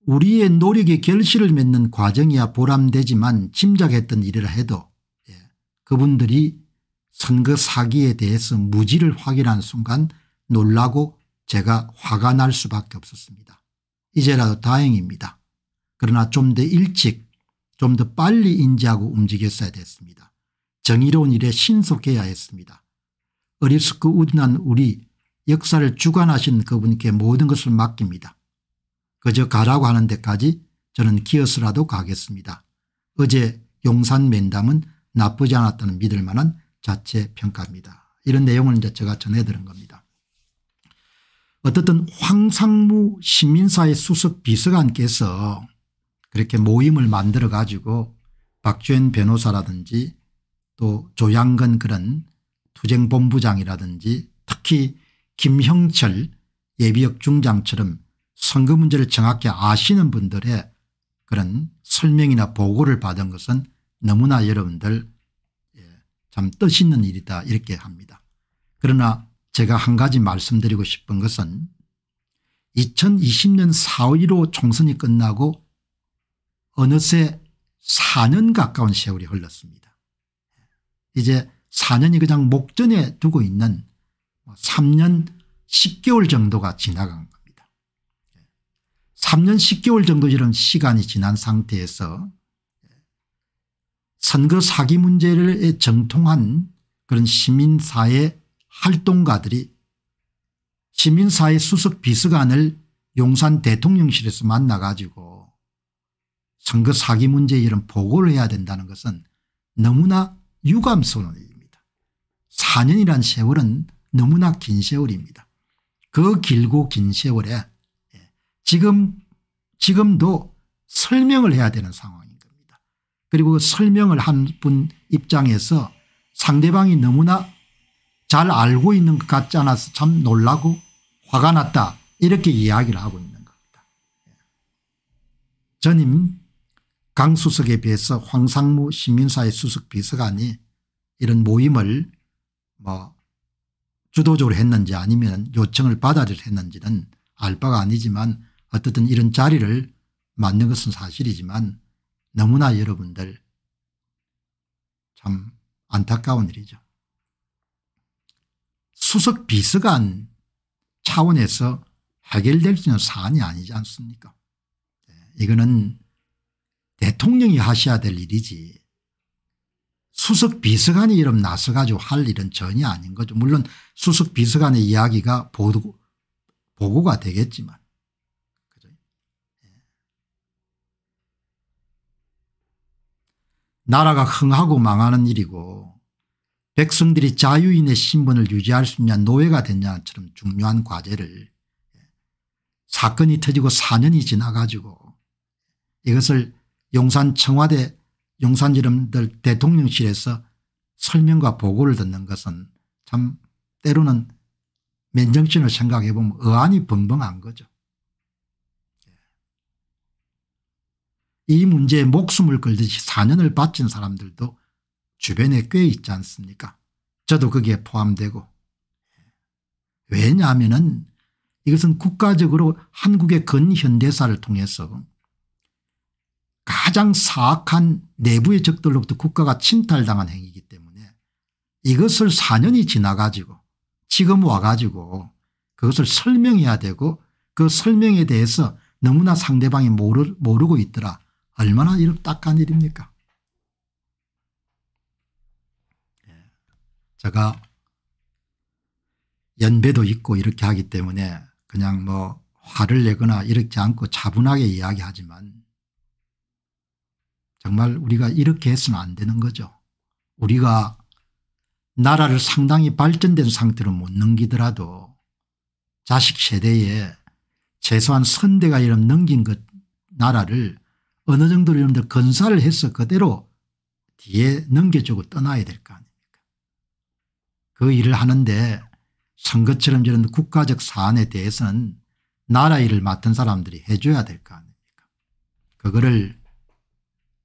우리의 노력이 결실을 맺는 과정이야 보람되지만 짐작했던 일이라 해도 예. 그분들이 선거 사기에 대해서 무지를 확인한 순간 놀라고 제가 화가 날 수밖에 없었습니다. 이제라도 다행입니다. 그러나 좀 더 일찍 좀 더 빨리 인지하고 움직였어야 됐습니다. 정의로운 일에 신속해야 했습니다. 어리석고 우둔한 우리 역사를 주관하신 그분께 모든 것을 맡깁니다. 그저 가라고 하는 데까지 저는 기어서라도 가겠습니다. 어제 용산 면담은 나쁘지 않았다는 믿을 만한 자체 평가입니다. 이런 내용을 이제 제가 전해드린 겁니다. 어떻든 황상무 시민사회 수석 비서관께서 그렇게 모임을 만들어 가지고 박주현 변호사라든지 또 조양근 그런 투쟁본부장이라든지 특히 김형철 예비역 중장처럼 선거 문제를 정확히 아시는 분들의 그런 설명이나 보고를 받은 것은 너무나 여러분들 예, 참 뜻있는 일이다 이렇게 합니다. 그러나 제가 한 가지 말씀드리고 싶은 것은 2020년 4.15 총선이 끝나고 어느새 4년 가까운 세월이 흘렀습니다. 이제 4년이 그냥 목전에 두고 있는 3년 뭐 10개월 정도가 지나간 겁니다. 3년 10개월 정도 이런 시간이 지난 상태에서 선거 사기 문제를 정통한 그런 시민사회 활동가들이 시민사회 수석 비서관을 용산 대통령실에서 만나 가지고 선거 사기 문제에 이런 보고를 해야 된다는 것은 너무나 유감스러운 일입니다. 4년이란 세월은 너무나 긴 세월입니다. 그 길고 긴 세월에 예, 지금 지금도 설명을 해야 되는 상황인 겁니다. 그리고 그 설명을 한 분 입장에서 상대방이 너무나 잘 알고 있는 것 같지 않아서 참 놀라고 화가 났다 이렇게 이야기를 하고 있는 겁니다. 예. 전임 강 수석에 비해서 황상무 시민사회 수석 비서관이 이런 모임을 뭐 주도적으로 했는지 아니면 요청을 받아들 했는지는 알 바가 아니지만 어떻든 이런 자리를 만든 것은 사실이지만 너무나 여러분들 참 안타까운 일이죠. 수석 비서관 차원에서 해결될 수 있는 사안이 아니지 않습니까 네, 이거는 대통령이 하셔야 될 일이지 수석 비서관이 이름 나서 가지고 할 일은 전혀 아닌 거죠. 물론 수석 비서관의 이야기가 보고, 보고가 되겠지만 그죠? 예. 나라가 흥하고 망하는 일이고 백성들이 자유인의 신분을 유지할 수 있냐 노예가 됐냐처럼 중요한 과제를 예. 사건이 터지고 4년이 지나가지고 이것을 용산 청와대 용산 이름들 대통령실에서 설명과 보고를 듣는 것은 참 때로는 맨정신을 생각해 보면 의안이 벙벙한 거죠. 이 문제에 목숨을 걸듯이 4년을 바친 사람들도 주변에 꽤 있지 않습니까? 저도 거기에 포함되고. 왜냐하면 이것은 국가적으로 한국의 근현대사를 통해서 가장 사악한 내부의 적들로부터 국가가 침탈당한 행위이기 때문에 이것을 4년이 지나가지고 지금 와가지고 그것을 설명해야 되고 그 설명에 대해서 너무나 상대방이 모르, 모르고 있더라 얼마나 이런 딱한 일입니까 예. 제가 연배도 있고 이렇게 하기 때문에 그냥 뭐 화를 내거나 이렇지 않고 차분하게 이야기하지만 정말 우리가 이렇게 해서는 안 되는 거죠. 우리가 나라를 상당히 발전된 상태로 못 넘기더라도 자식 세대에 최소한 선대가 이런 넘긴 것 나라를 어느 정도로 여러분들 건사를 해서 그대로 뒤에 넘겨주고 떠나야 될 거 아닙니까 그 일을 하는데 선거처럼 이런 국가적 사안에 대해서는 나라 일을 맡은 사람들이 해줘야 될 거 아닙니까 그거를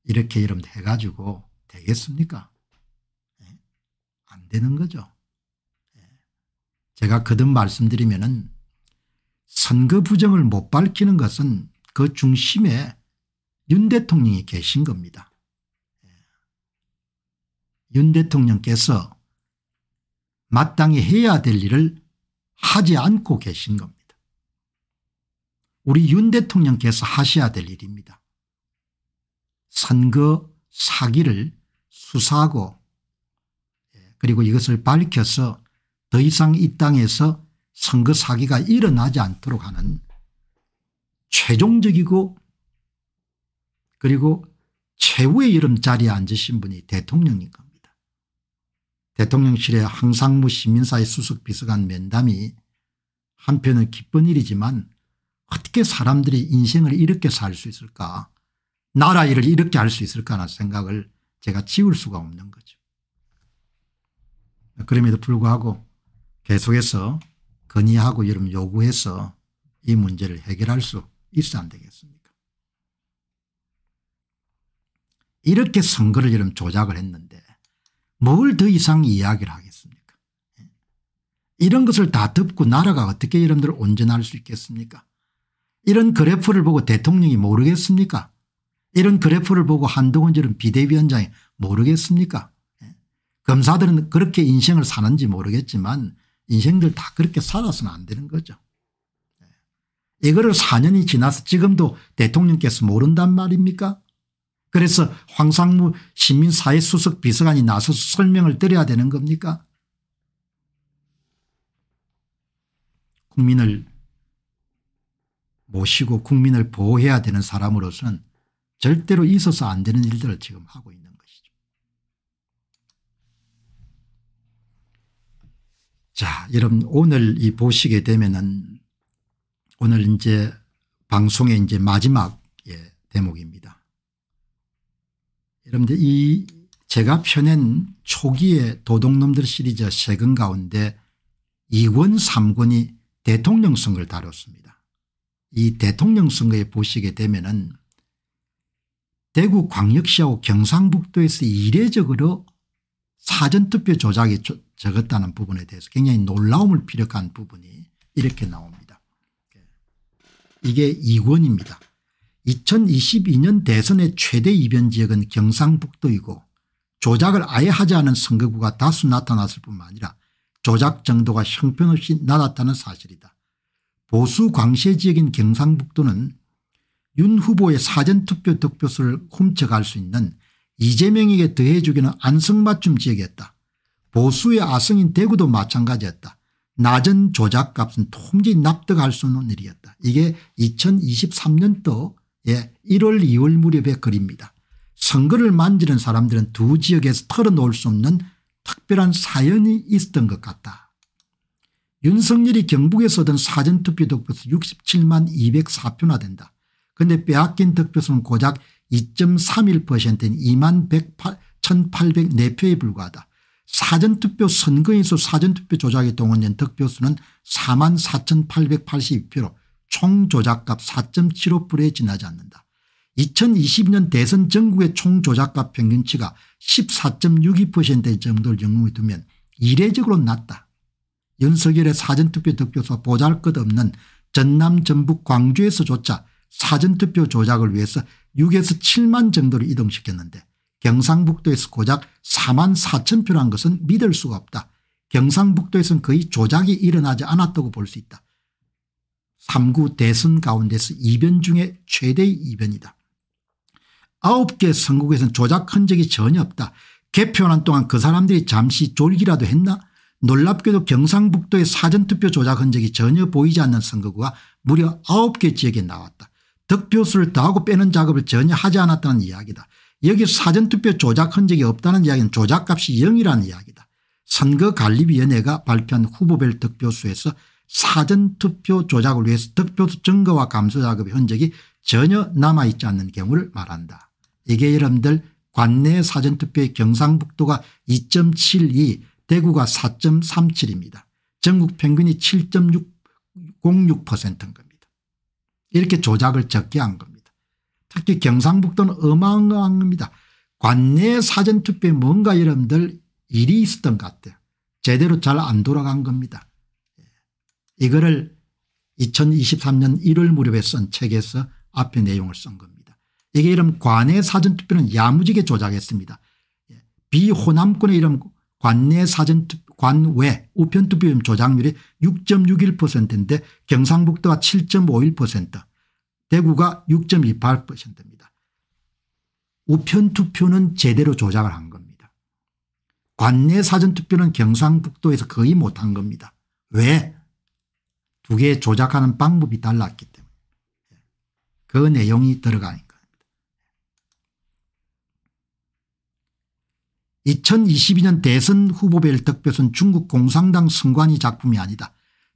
이렇게 이름 해가지고 되겠습니까 네? 안 되는 거죠. 네. 제가 거듭 말씀드리면 은 선거 부정을 못 밝히는 것은 그 중심에 윤 대통령이 계신 겁니다. 네. 윤 대통령께서 마땅히 해야 될 일을 하지 않고 계신 겁니다. 우리 윤 대통령께서 하셔야 될 일입니다. 선거 사기를 수사하고 예, 그리고 이것을 밝혀서 더 이상 이 땅에서 선거 사기가 일어나지 않도록 하는 최종적이고 그리고 최후의 이름 자리에 앉으신 분이 대통령인 겁니다. 대통령실에 항상무 시민사회 수석 비서관 면담이 한편은 기쁜 일이지만 어떻게 사람들이 인생을 이렇게 살 수 있을까 나라 일을 이렇게 할 수 있을까 하는 생각을 제가 지울 수가 없는 거죠. 그럼에도 불구하고 계속해서 건의하고 여러분 요구해서 이 문제를 해결할 수 있어 안 되겠습니까? 이렇게 선거를 여러분 조작을 했는데 뭘 더 이상 이야기를 하겠습니까? 이런 것을 다 덮고 나라가 어떻게 여러분들 온전할 수 있겠습니까? 이런 그래프를 보고 대통령이 모르겠습니까 이런 그래프를 보고 한동훈 저런 비대위원장이 모르겠습니까? 검사들은 그렇게 인생을 사는지 모르겠지만 인생들 다 그렇게 살아서는 안 되는 거죠. 이거를 4년이 지나서 지금도 대통령께서 모른단 말입니까? 그래서 황상무 시민사회수석 비서관이 나서서 설명을 드려야 되는 겁니까? 국민을 모시고 국민을 보호해야 되는 사람으로서는 절대로 있어서 안 되는 일들을 지금 하고 있는 것이죠. 자 여러분 오늘 이 보시게 되면은 오늘 이제 방송의 이제 마지막 예, 대목입니다. 여러분들 이 제가 펴낸 초기의 도둑놈들 시리즈 세권 가운데 2권 3권이 대통령 선거를 다뤘습니다. 이 대통령 선거에 보시게 되면 은 대구 광역시하고 경상북도에서 이례적으로 사전투표 조작이 적었다는 부분에 대해서 굉장히 놀라움을 피력한 부분이 이렇게 나옵니다. 이게 2권입니다. 2022년 대선의 최대 이변 지역은 경상북도이고 조작을 아예 하지 않은 선거구가 다수 나타났을 뿐만 아니라 조작 정도가 형편없이 낮았다는 사실이다. 보수 광세 지역인 경상북도는 윤 후보의 사전투표 득표수를 훔쳐갈 수 있는 이재명에게 더해주기는 안성맞춤 지역이었다. 보수의 아성인 대구도 마찬가지였다. 낮은 조작값은 통지 납득할 수 없는 일이었다. 이게 2023년도 예, 1월 2월 무렵의 글입니다. 선거를 만지는 사람들은 두 지역에서 털어놓을 수 없는 특별한 사연이 있었던 것 같다. 윤석열이 경북에서 얻은 사전투표 득표수 67만 204표나 된다. 그런데 빼앗긴 득표수는 고작 2.31%인 2만 1,804표에 불과하다. 사전투표 선거인수 사전투표 조작에 동원된 득표수는 4만 4,882표로 총 조작값 4.75%에 지나지 않는다. 2020년 대선 전국의 총 조작값 평균치가 14.62% 정도를 영웅에 두면 이례적으로 낮다. 윤석열의 사전투표 득표수 보잘것없는 전남 전북 광주에서조차 사전투표 조작을 위해서 6에서 7만 정도를 이동시켰는데 경상북도에서 고작 4만 4천 표란 것은 믿을 수가 없다. 경상북도에서는 거의 조작이 일어나지 않았다고 볼 수 있다. 3구 대선 가운데서 이변 중에 최대의 이변이다. 9개 선거구에서는 조작 흔적이 전혀 없다. 개표하는 동안 그 사람들이 잠시 졸기라도 했나 놀랍게도 경상북도의 사전투표 조작 흔적이 전혀 보이지 않는 선거구가 무려 9개 지역에 나왔다. 득표수를 더하고 빼는 작업을 전혀 하지 않았다는 이야기다. 여기 사전투표 조작 흔적이 없다는 이야기는 조작값이 0이라는 이야기다. 선거관리위원회가 발표한 후보별 득표수에서 사전투표 조작을 위해서 득표수 증거와 감소 작업의 흔적이 전혀 남아있지 않는 경우를 말한다. 이게 여러분들 관내 사전투표의 경상북도가 2.72 대구가 4.37입니다. 전국 평균이 7.06%인 겁니다. 이렇게 조작을 적게 한 겁니다. 특히 경상북도는 어마어마한 겁니다. 관내 사전투표에 뭔가 여러분들 일이 있었던 것 같아요. 제대로 잘 안 돌아간 겁니다. 이거를 2023년 1월 무렵에 쓴 책에서 앞에 내용을 쓴 겁니다. 이게 이름 관내 사전투표는 야무지게 조작했습니다. 비호남권의 이름 관내 사전투표 관외 우편 투표 조작률이 6.61%인데 경상북도가 7.51% 대구가 6.28%입니다. 우편 투표는 제대로 조작을 한 겁니다. 관내 사전투표는 경상북도에서 거의 못한 겁니다. 왜? 두 개 조작하는 방법이 달랐기 때문에 그 내용이 들어가는 겁니다. 2022년 대선 후보별 득표수는 중국 공산당 선관위 작품이 아니다.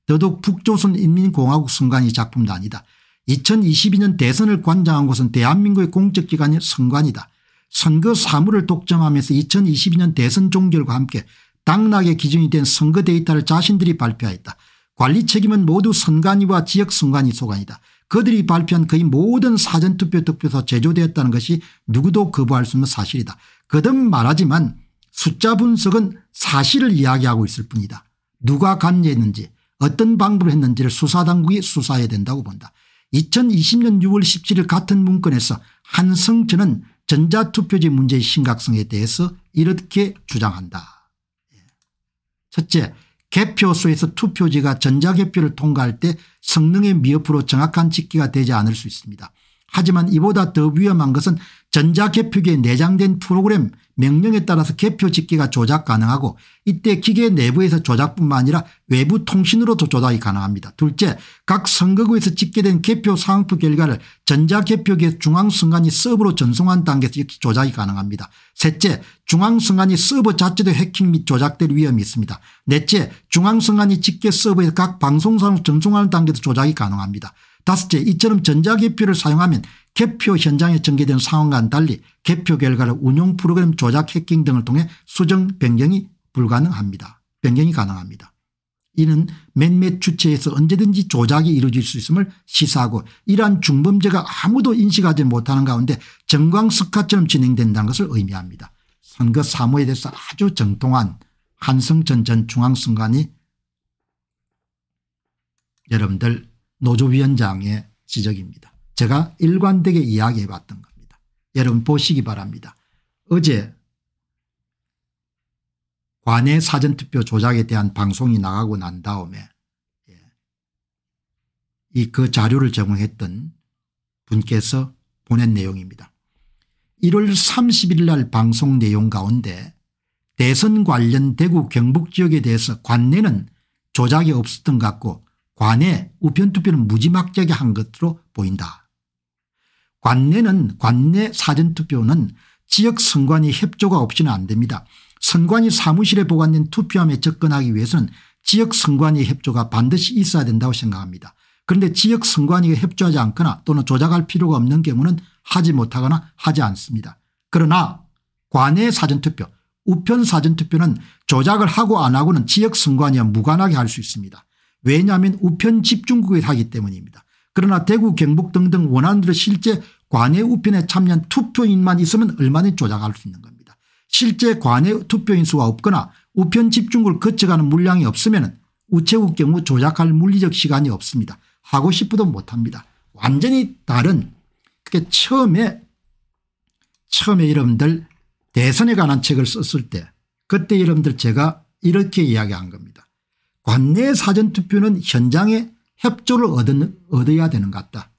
더더욱 북조선 인민공화국 선관위 작품도 아니다. 2022년 대선을 관장한 곳은 대한민국의 공적기관인 선관이다. 선거 사무를 독점하면서 2022년 대선 종결과 함께 당락의 기준이 된 선거 데이터를 자신들이 발표하였다. 관리 책임은 모두 선관위와 지역 선관위 소관이다. 그들이 발표한 거의 모든 사전투표 득표소 제조되었다는 것이 누구도 거부할 수 없는 사실이다. 거듭 말하지만 숫자 분석은 사실을 이야기하고 있을 뿐이다. 누가 관여했는지 어떤 방법을 했는지를 수사당국이 수사해야 된다고 본다. 2020년 6월 17일 같은 문건에서 한성철은 전자투표지 문제의 심각성에 대해서 이렇게 주장한다. 예. 첫째 개표소에서 투표지가 전자개표를 통과할 때 성능의 미흡으로 정확한 집계가 되지 않을 수 있습니다. 하지만 이보다 더 위험한 것은 전자개표기에 내장된 프로그램 명령에 따라서 개표 집계가 조작 가능하고 이때 기계 내부에서 조작뿐만 아니라 외부 통신으로도 조작이 가능합니다. 둘째 각 선거구에서 집계된 개표 상황표 결과를 전자개표기의 중앙선관위 서버로 전송한 단계에서 역시 조작이 가능합니다. 셋째 중앙선관위 서버 자체도 해킹 및 조작될 위험이 있습니다. 넷째 중앙선관위 집계 서버에서 각 방송사로 전송하는 단계도 조작이 가능합니다. 다섯째 이처럼 전자개표를 사용하면 개표 현장에 전개된 상황과는 달리 개표 결과를 운용 프로그램 조작 해킹 등을 통해 수정 변경이 불가능합니다. 변경이 가능합니다. 이는 몇몇 주체에서 언제든지 조작이 이루어질 수 있음을 시사하고 이러한 중범죄가 아무도 인식하지 못하는 가운데 정광석화처럼 진행된다는 것을 의미합니다. 선거 사무에 대해서 아주 정통한 한성전 전 중앙선관위 여러분들 노조위원장의 지적입니다. 제가 일관되게 이야기해 봤던 겁니다. 여러분 보시기 바랍니다. 어제 관내 사전투표 조작에 대한 방송이 나가고 난 다음에 예, 이그 자료를 제공했던 분께서 보낸 내용입니다. 1월 30일 날 방송 내용 가운데 대선 관련 대구 경북 지역에 대해서 관내는 조작이 없었던 것 같고 관내 우편투표는 무지막지하게 한 것으로 보인다. 관내는 관내 사전투표는 지역 선관위 협조가 없이는 안 됩니다. 선관위 사무실에 보관된 투표함에 접근하기 위해서는 지역 선관위 협조가 반드시 있어야 된다고 생각합니다. 그런데 지역 선관위가 협조하지 않거나 또는 조작할 필요가 없는 경우는 하지 못하거나 하지 않습니다. 그러나 관내 사전투표 우편 사전투표는 조작을 하고 안 하고는 지역 선관위와 무관하게 할 수 있습니다. 왜냐하면 우편 집중국에 하기 때문입니다. 그러나 대구 경북 등등 대로 실제 관내 우편에 참여한 투표인만 있으면 얼마든지 조작할 수 있는 겁니다. 실제 관내 투표인 수가 없거나 우편 집중국을 거쳐가는 물량이 없으면 우체국 경우 조작할 물리적 시간이 없습니다. 하고 싶어도 못합니다. 완전히 다른 그게 처음에 처음에 여러분들 대선에 관한 책을 썼을 때 그때 여러분들 제가 이렇게 이야기한 겁니다. 관내 사전투표는 현장에 협조를 얻어야 되는 것 같다.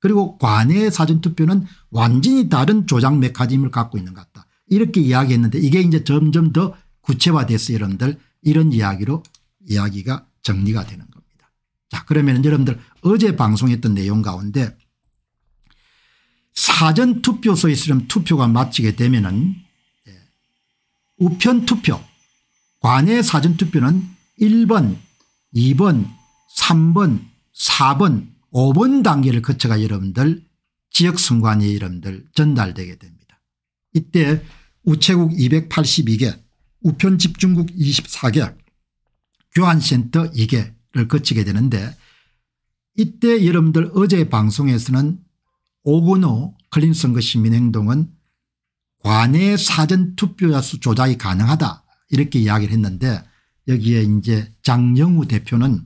그리고 관내 사전투표는 완전히 다른 조작 메커니즘을 갖고 있는 것 같다. 이렇게 이야기했는데 이게 이제 점점 더 구체화돼서 여러분들 이런 이야기로 이야기가 정리가 되는 겁니다. 자 그러면 여러분들 어제 방송했던 내용 가운데 사전투표소에 투표가 마치게 되면은 예, 우편투표 관내 사전투표는 1번 2번 3번 4번 5번 단계를 거쳐가 여러분들 지역선관위 여러분들 전달되게 됩니다. 이때 우체국 282개 우편집중국 24개 교환센터 2개를 거치게 되는데 이때 여러분들 어제 방송에서는 오건호 클린선거 시민행동은 관내 사전투표자 수 조작이 가능하다 이렇게 이야기를 했는데 여기에 이제 장영우 대표는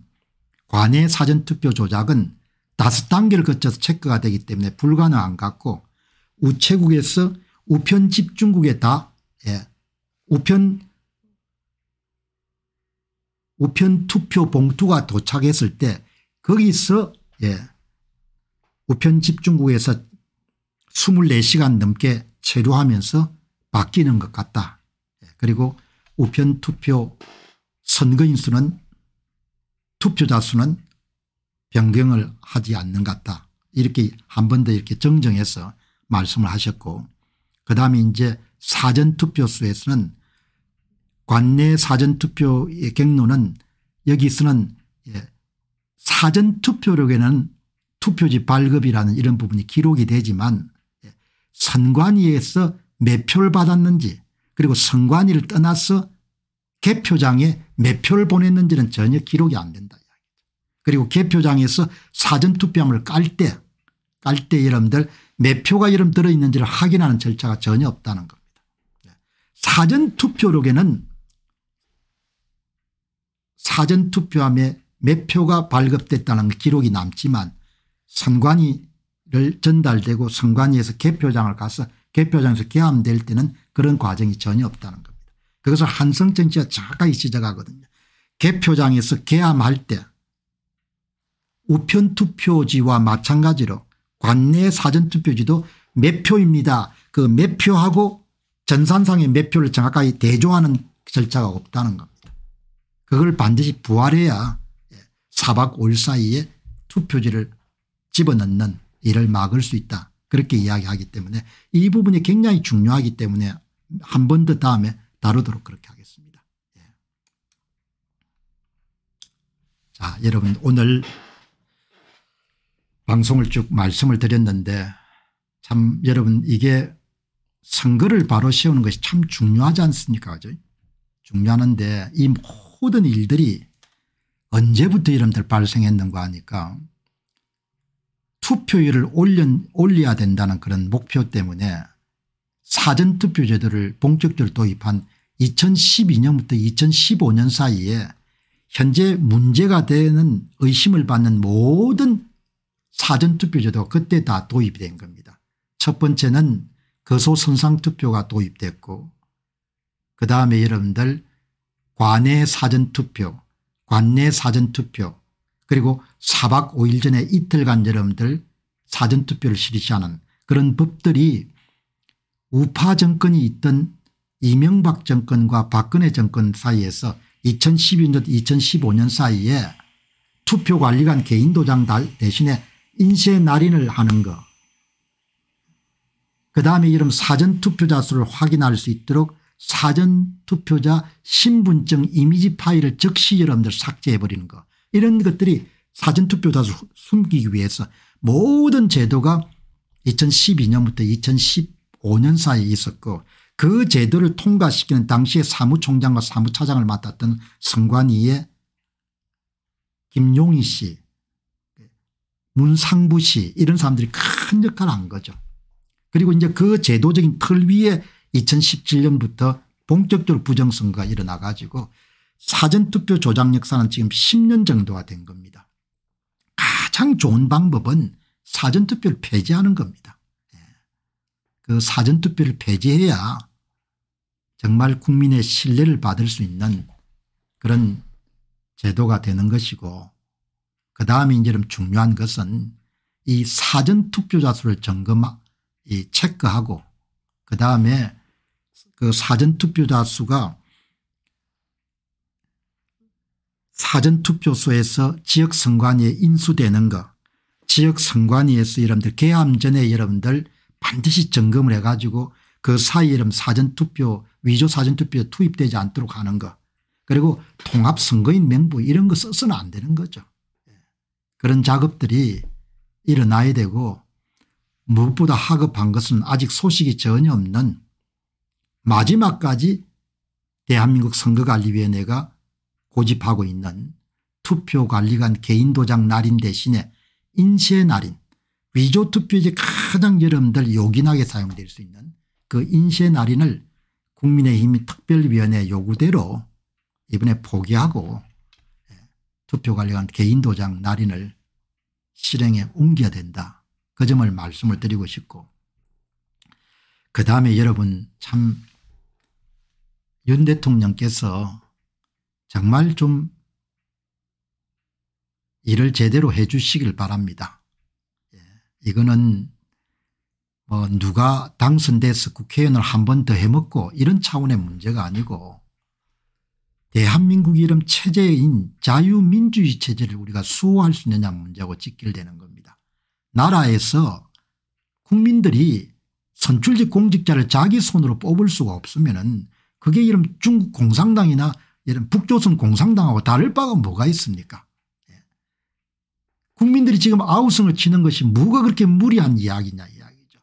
관내 사전투표 조작은 다섯 단계를 거쳐서 체크가 되기 때문에 불가능한 것 같고 우체국에서 우편 집중국에 다 예, 우편 우편 투표 봉투가 도착했을 때 거기서 예, 우편 집중국에서 24시간 넘게 체류하면서 바뀌는 것 같다. 예, 그리고 우편 투표 선거인 수는 투표자 수는 변경을 하지 않는 것 같다. 이렇게 한 번 더 이렇게 정정해서 말씀을 하셨고 그다음에 이제 사전투표수에서는 관내 사전투표의 경로는 여기서는 예, 사전투표력에는 투표지 발급이라는 이런 부분이 기록이 되지만 예, 선관위에서 몇 표를 받았는지 그리고 선관위를 떠나서 개표장에 몇 표를 보냈는지는 전혀 기록이 안 된다. 그리고 개표장에서 사전투표함을 깔 때 깔 때 여러분들 몇 표가 여러분 들어있는지를 확인하는 절차가 전혀 없다는 겁니다. 네. 사전투표록에는 사전투표함에 몇 표가 발급됐다는 기록이 남지만 선관위를 전달되고 선관위에서 개표장을 가서 개표장에서 개함될 때는 그런 과정이 전혀 없다는 겁니다. 그것을 한성정치가 정확하게 지적하거든요. 개표장에서 개함할 때 우편투표지와 마찬가지로 관내 사전투표지도 몇 표입니다. 그 몇 표하고 전산상의 몇 표를 정확하게 대조하는 절차가 없다는 겁니다. 그걸 반드시 부활해야 4박 5일 사이에 투표지를 집어넣는 일을 막을 수 있다. 그렇게 이야기하기 때문에 이 부분이 굉장히 중요하기 때문에 한 번 더 다음에 다루도록 그렇게 하겠습니다. 예. 자 여러분 오늘 방송을 쭉 말씀을 드렸는데 참 여러분 이게 선거를 바로 세우는 것이 참 중요하지 않습니까 그죠 중요한데 이 모든 일들이 언제부터 이름들 발생했는가 하니까 투표율을 올려, 올려야 된다는 그런 목표 때문에 사전투표 제도를 본격적으로 도입한 2012년부터 2015년 사이에 현재 문제가 되는 의심을 받는 모든 사전투표 제도가 그때 다 도입이 된 겁니다. 첫 번째는 거소선상투표가 도입됐고 그 다음에 여러분들 관내 사전투표 관내 사전투표 그리고 4박 5일 전에 이틀간 여러분들 사전투표를 실시하는 그런 법들이 우파 정권이 있던 이명박 정권과 박근혜 정권 사이에서 2012년 2015년 사이에 투표관리관 개인도장 대신에 인쇄 날인을 하는 거. 그다음에 이런 사전투표자 수를 확인할 수 있도록 사전투표자 신분증 이미지 파일을 즉시 여러분들 삭제해버리는 거. 이런 것들이 사전투표자 숨기기 위해서 모든 제도가 2012년부터 2015년 사이에 있었고 그 제도를 통과시키는 당시에 사무총장과 사무차장을 맡았던 선관위의 김용희 씨 문상부 씨 이런 사람들이 큰 역할을 한 거죠. 그리고 이제 그 제도적인 틀 위에 2017년부터 본격적으로 부정선거가 일어나 가지고 사전투표 조작 역사는 지금 10년 정도가 된 겁니다. 가장 좋은 방법은 사전투표를 폐지하는 겁니다. 예. 그 사전투표를 폐지해야 정말 국민의 신뢰를 받을 수 있는 그런 제도가 되는 것이고 그 다음에 이제 좀 중요한 것은 이 사전투표자 수를 점검 이 체크하고 그 다음에 그 사전투표자 수가 사전투표소에서 지역선관위에 인수되는 거 지역선관위에서 여러분들 개함 전에 여러분들 반드시 점검을 해가지고 그 사이에 여러분 사전투표 위조 사전투표 투입되지 않도록 하는 거 그리고 통합선거인 명부 이런 거 써서는 안 되는 거죠. 예. 그런 작업들이 일어나야 되고 무엇보다 하급한 것은 아직 소식이 전혀 없는 마지막까지 대한민국 선거관리위원회가 고집하고 있는 투표관리관 개인도장 날인 대신에 인쇄 날인 위조 투표제 가장 여러분들 요긴하게 사용될 수 있는 그 인쇄 날인을 국민의힘이 특별위원회 요구대로 이번에 포기하고 예, 투표관리관 개인 도장 날인을 실행에 옮겨야 된다. 그 점을 말씀을 드리고 싶고 그다음에 여러분 참 윤 대통령께서 정말 좀 일을 제대로 해 주시길 바랍니다. 예, 이거는 뭐 누가 당선돼서 국회의원을 한 번 더 해먹고 이런 차원의 문제가 아니고 대한민국 이름 체제인 자유민주주의 체제를 우리가 수호할 수 있느냐 문제하고 직결되는 겁니다. 나라에서 국민들이 선출직 공직자를 자기 손으로 뽑을 수가 없으면 그게 이런 중국 공산당이나 이런 북조선 공산당하고 다를 바가 뭐가 있습니까 예. 국민들이 지금 아우성을 치는 것이 뭐가 그렇게 무리한 이야기냐 이야기죠.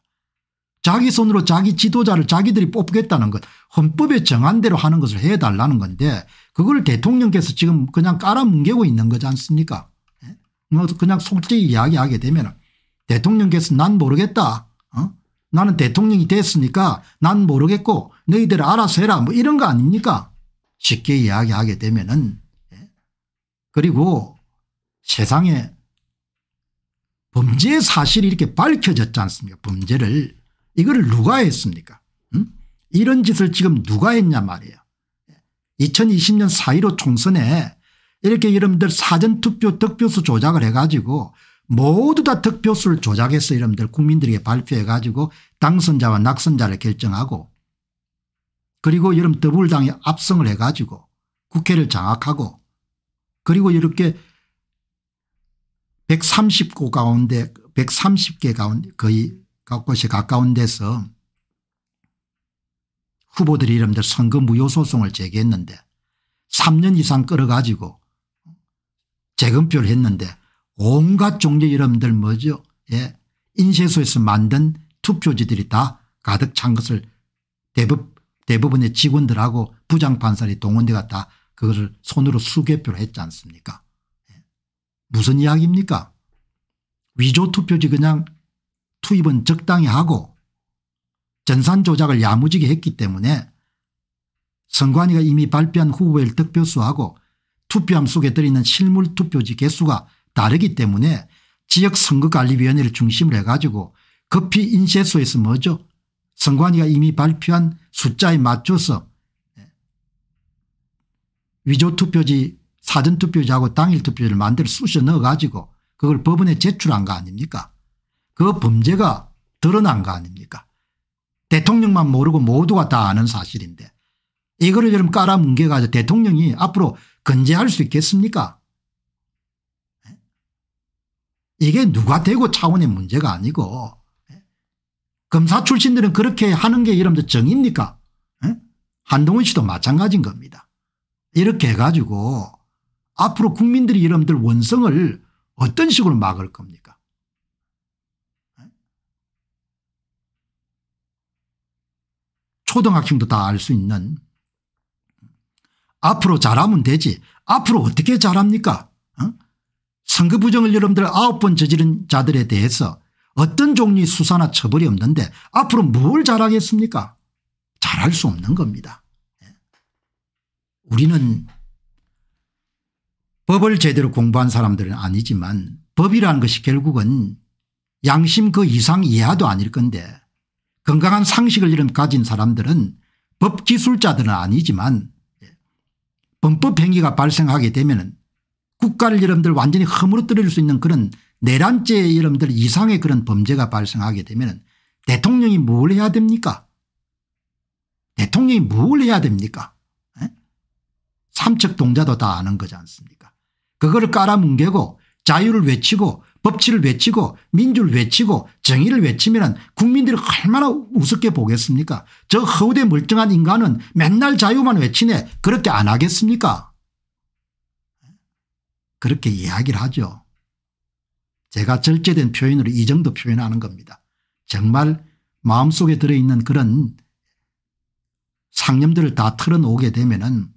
자기 손으로 자기 지도자를 자기들이 뽑겠다는 것 헌법에 정한 대로 하는 것을 해달라는 건데 그걸 대통령께서 지금 그냥 깔아뭉개고 있는 거지 않습니까 예. 뭐 그냥 솔직히 이야기하게 되면 대통령께서 난 모르겠다 어? 나는 대통령이 됐으니까 난 모르겠고 너희들 알아서 해라 뭐 이런 거 아닙니까 쉽게 이야기하게 되면은 예? 그리고 세상에 범죄 사실이 이렇게 밝혀졌지 않습니까? 범죄를 이거를 누가 했습니까? 응? 이런 짓을 지금 누가 했냐 말이에요. 2020년 4.15 총선에 이렇게 여러분들 사전투표 득표수 조작을 해가지고 모두 다 득표수를 조작해서 여러분들 국민들에게 발표해 가지고 당선자와 낙선자를 결정하고 그리고 여러분 더불당이 압승을 해 가지고 국회를 장악하고 그리고 이렇게 130고 가운데 130개 가운데 거의 곳이 가까운 데서 후보들이 이름들 선거 무효 소송을 제기했는데 3년 이상 끌어가지고 재검표를 했는데 온갖 종류 여러분들 뭐죠 예. 인쇄소에서 만든 투표지들이 다 가득 찬 것을 대부, 대부분의 직원들하고 부장판사리 동원대가 다 그것을 손으로 수개표를 했지 않습니까 예. 무슨 이야기입니까? 위조 투표지 그냥 투입은 적당히 하고 전산 조작을 야무지게 했기 때문에 선관위가 이미 발표한 후보의 득표수하고 투표함 속에 들어있는 실물 투표지 개수가 다르기 때문에 지역선거관리위원회를 중심으로 해가지고 급히 인쇄소에서 뭐죠? 선관위가 이미 발표한 숫자에 맞춰서 위조투표지 사전투표지하고 당일투표지를 만들어 쑤셔 넣어 가지고 그걸 법원에 제출한 거 아닙니까? 그 범죄가 드러난 거 아닙니까? 대통령만 모르고 모두가 다 아는 사실인데 이거를 좀 깔아뭉개 가지고 대통령이 앞으로 건재할 수 있겠습니까? 이게 누가 되고 차원의 문제가 아니고 검사 출신들은 그렇게 하는 게 여러분들 정입니까? 한동훈 씨도 마찬가지인 겁니다. 이렇게 해가지고 앞으로 국민들이 여러분들 원성을 어떤 식으로 막을 겁니까 초등학생도 다 알 수 있는 앞으로 잘하면 되지 앞으로 어떻게 잘합니까 어? 선거 부정을 여러분들 아홉 번 저지른 자들에 대해서 어떤 종류의 수사나 처벌이 없는데 앞으로 뭘 잘하겠습니까 잘할 수 없는 겁니다. 예. 우리는 법을 제대로 공부한 사람들은 아니지만 법이라는 것이 결국은 양심 그 이상 이하도 아닐 건데 건강한 상식을 이름 가진 사람들은 법 기술자들은 아니지만 범법 행위가 발생하게 되면 국가를 여러분들 완전히 허물어뜨릴 수 있는 그런 내란죄 여러분들 이상의 그런 범죄가 발생하게 되면 대통령이 뭘 해야 됩니까? 대통령이 뭘 해야 됩니까? 에? 삼척 동자도 다 아는 거지 않습니까 그거를 깔아뭉개고 자유를 외치고 법치를 외치고 민주를 외치고 정의를 외치면 국민들이 얼마나 우습게 보겠습니까 저 허우대 멀쩡한 인간은 맨날 자유만 외치네 그렇게 안 하겠습니까 그렇게 이야기를 하죠. 제가 절제된 표현으로 이 정도 표현하는 겁니다. 정말 마음속에 들어있는 그런 상념들을 다 털어놓게 되면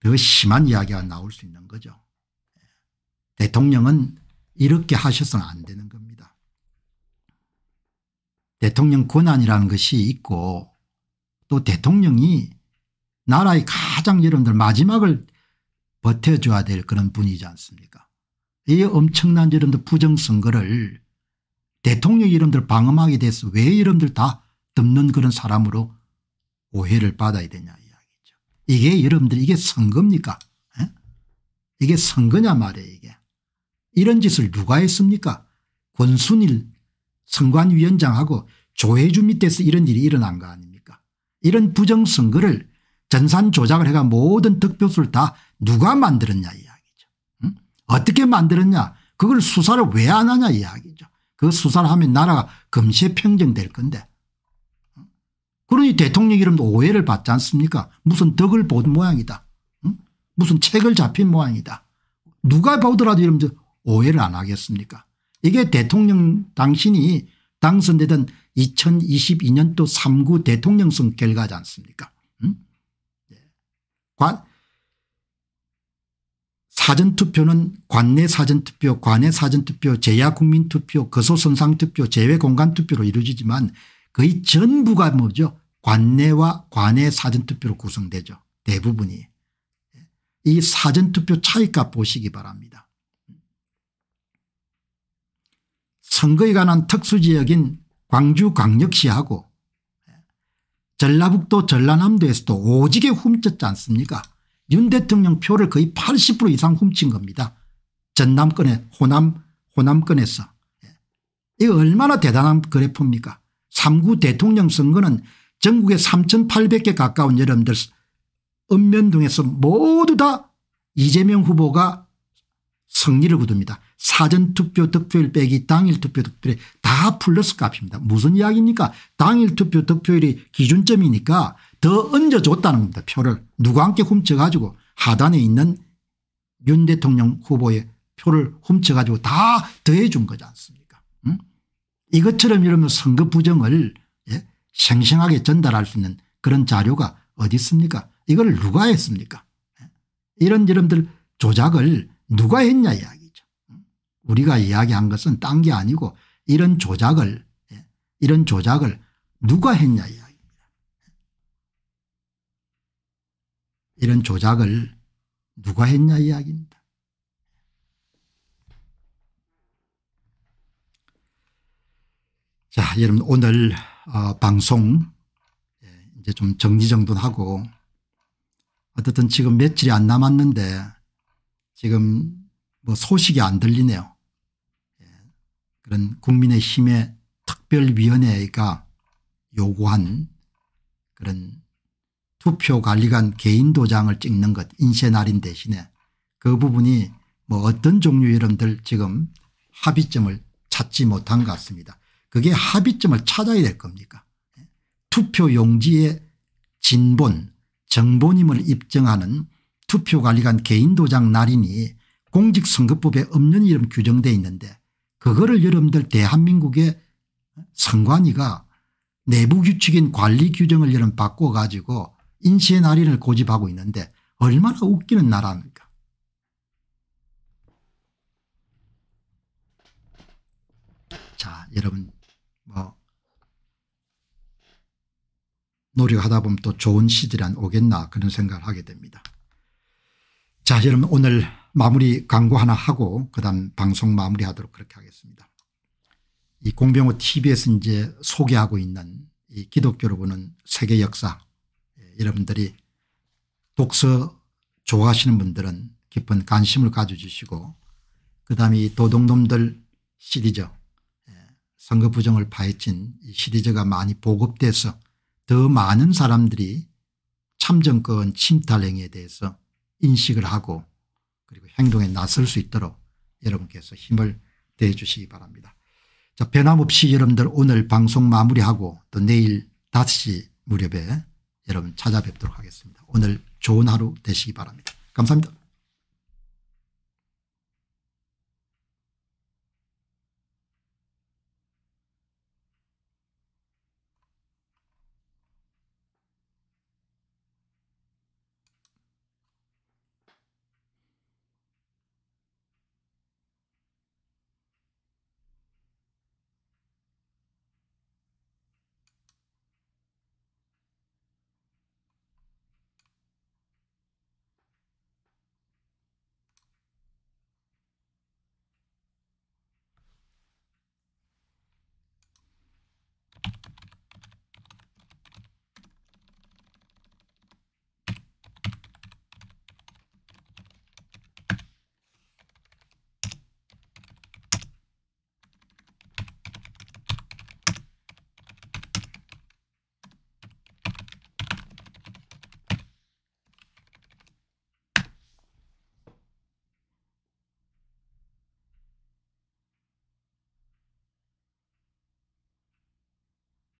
더 심한 이야기가 나올 수 있는 거죠. 대통령은 이렇게 하셔서는 안 되는 겁니다. 대통령 권한이라는 것이 있고 또 대통령이 나라의 가장 여러분들 마지막을 버텨줘야 될 그런 분이지 않습니까 이 엄청난 여러분들 부정선거를 대통령 이름들 방어하게 돼서 왜 여러분들 다 덮는 그런 사람으로 오해를 받아야 되냐 이야기죠. 이게 여러분들 이게 선거입니까 에? 이게 선거냐 말이에요 이게. 이런 짓을 누가 했습니까 권순일 선관위원장하고 조혜주 밑에서 이런 일이 일어난 거 아닙니까 이런 부정선거를 전산 조작을 해가 모든 득표수를 다 누가 만들었냐 이야기죠. 응? 어떻게 만들었냐 그걸 수사를 왜 안 하냐 이야기죠. 그 수사를 하면 나라가 금시에 평정될 건데 그러니 대통령 이름 오해를 받지 않습니까 무슨 덕을 본 모양이다. 응? 무슨 책을 잡힌 모양이다. 누가 보더라도 이러면 오해를 안 하겠습니까 이게 대통령 당신이 당선되던 2022년도 3구 대통령 선 결과지 않습니까. 관, 사전투표는 관내 사전투표 관내 사전투표 제야국민투표 거소선상투표 제외공간투표로 이루어지지만 거의 전부가 뭐죠 관내와 관내 사전투표로 구성되죠 대부분이 예. 이 사전투표 차이값 보시기 바랍니다. 선거에 관한 특수지역인 광주광역시하고 전라북도 전라남도에서도 오지게 훔쳤지 않습니까 윤 대통령 표를 거의 80% 이상 훔친 겁니다. 전남권에 호남 호남권에서 이거 얼마나 대단한 그래프입니까 3구 대통령 선거는 전국에 3800개 가까운 여러분들 읍면동에서 모두 다 이재명 후보가 승리를 거둡니다. 사전투표 득표율 빼기 당일 투표 득표율이 다 플러스 값입니다. 무슨 이야기입니까 당일 투표 득표율이 기준점이니까 더 얹어줬다는 겁니다. 표를 누가 함께 훔쳐가지고 하단에 있는 윤 대통령 후보의 표를 훔쳐가지고 다 더해 준 거지 않습니까 응? 이것처럼 이러면 선거 부정을 예? 생생하게 전달할 수 있는 그런 자료가 어디 있습니까 이걸 누가 했습니까 예? 이런 여러분들 조작을 누가 했냐 이야기죠. 우리가 이야기한 것은 딴 게 아니고 이런 조작을 예, 이런 조작을 누가 했냐 이야기입니다. 이런 조작을 누가 했냐 이야기입니다. 자 여러분 오늘 어, 방송 예, 이제 좀 정리정돈하고 어떻든 지금 며칠이 안 남았는데 지금 뭐 소식이 안 들리네요. 예. 그런 국민의힘의 특별위원회가 요구한 그런 투표관리관 개인 도장을 찍는 것 인쇄날인 대신에 그 부분이 뭐 어떤 종류 여러분들 지금 합의점을 찾지 못한 것 같습니다. 그게 합의점을 찾아야 될 겁니까 투표 용지에 진본 정본임을 입증하는 투표관리관 개인 도장 날인이 공직선거법에 없는 이름 규정되어 있는데 그거를 여러분들 대한민국의 선관위가 내부 규칙인 관리 규정을 여러분 바꿔가지고 인시의 날인을 고집하고 있는데 얼마나 웃기는 나라입니까 자 여러분 뭐 노력하다 보면 또 좋은 시절이 안 오겠나 그런 생각을 하게 됩니다. 자 여러분 오늘 마무리 광고 하나 하고 그다음 방송 마무리하도록 그렇게 하겠습니다. 이 공병호 tv에서 이제 소개하고 있는 이 기독교로 보는 세계 역사 예, 여러분들이 독서 좋아하시는 분들은 깊은 관심을 가져주시고 그다음에 이 도둑놈들 시리즈 예, 선거 부정을 파헤친 이 시리즈가 많이 보급돼서 더 많은 사람들이 참정권 침탈 행위에 대해서 인식을 하고 그리고 행동에 나설 수 있도록 여러분께서 힘을 대해 주시기 바랍니다. 자 변함없이 여러분들 오늘 방송 마무리하고 또 내일 5시 무렵에 여러분 찾아뵙도록 하겠습니다. 오늘 좋은 하루 되시기 바랍니다. 감사합니다.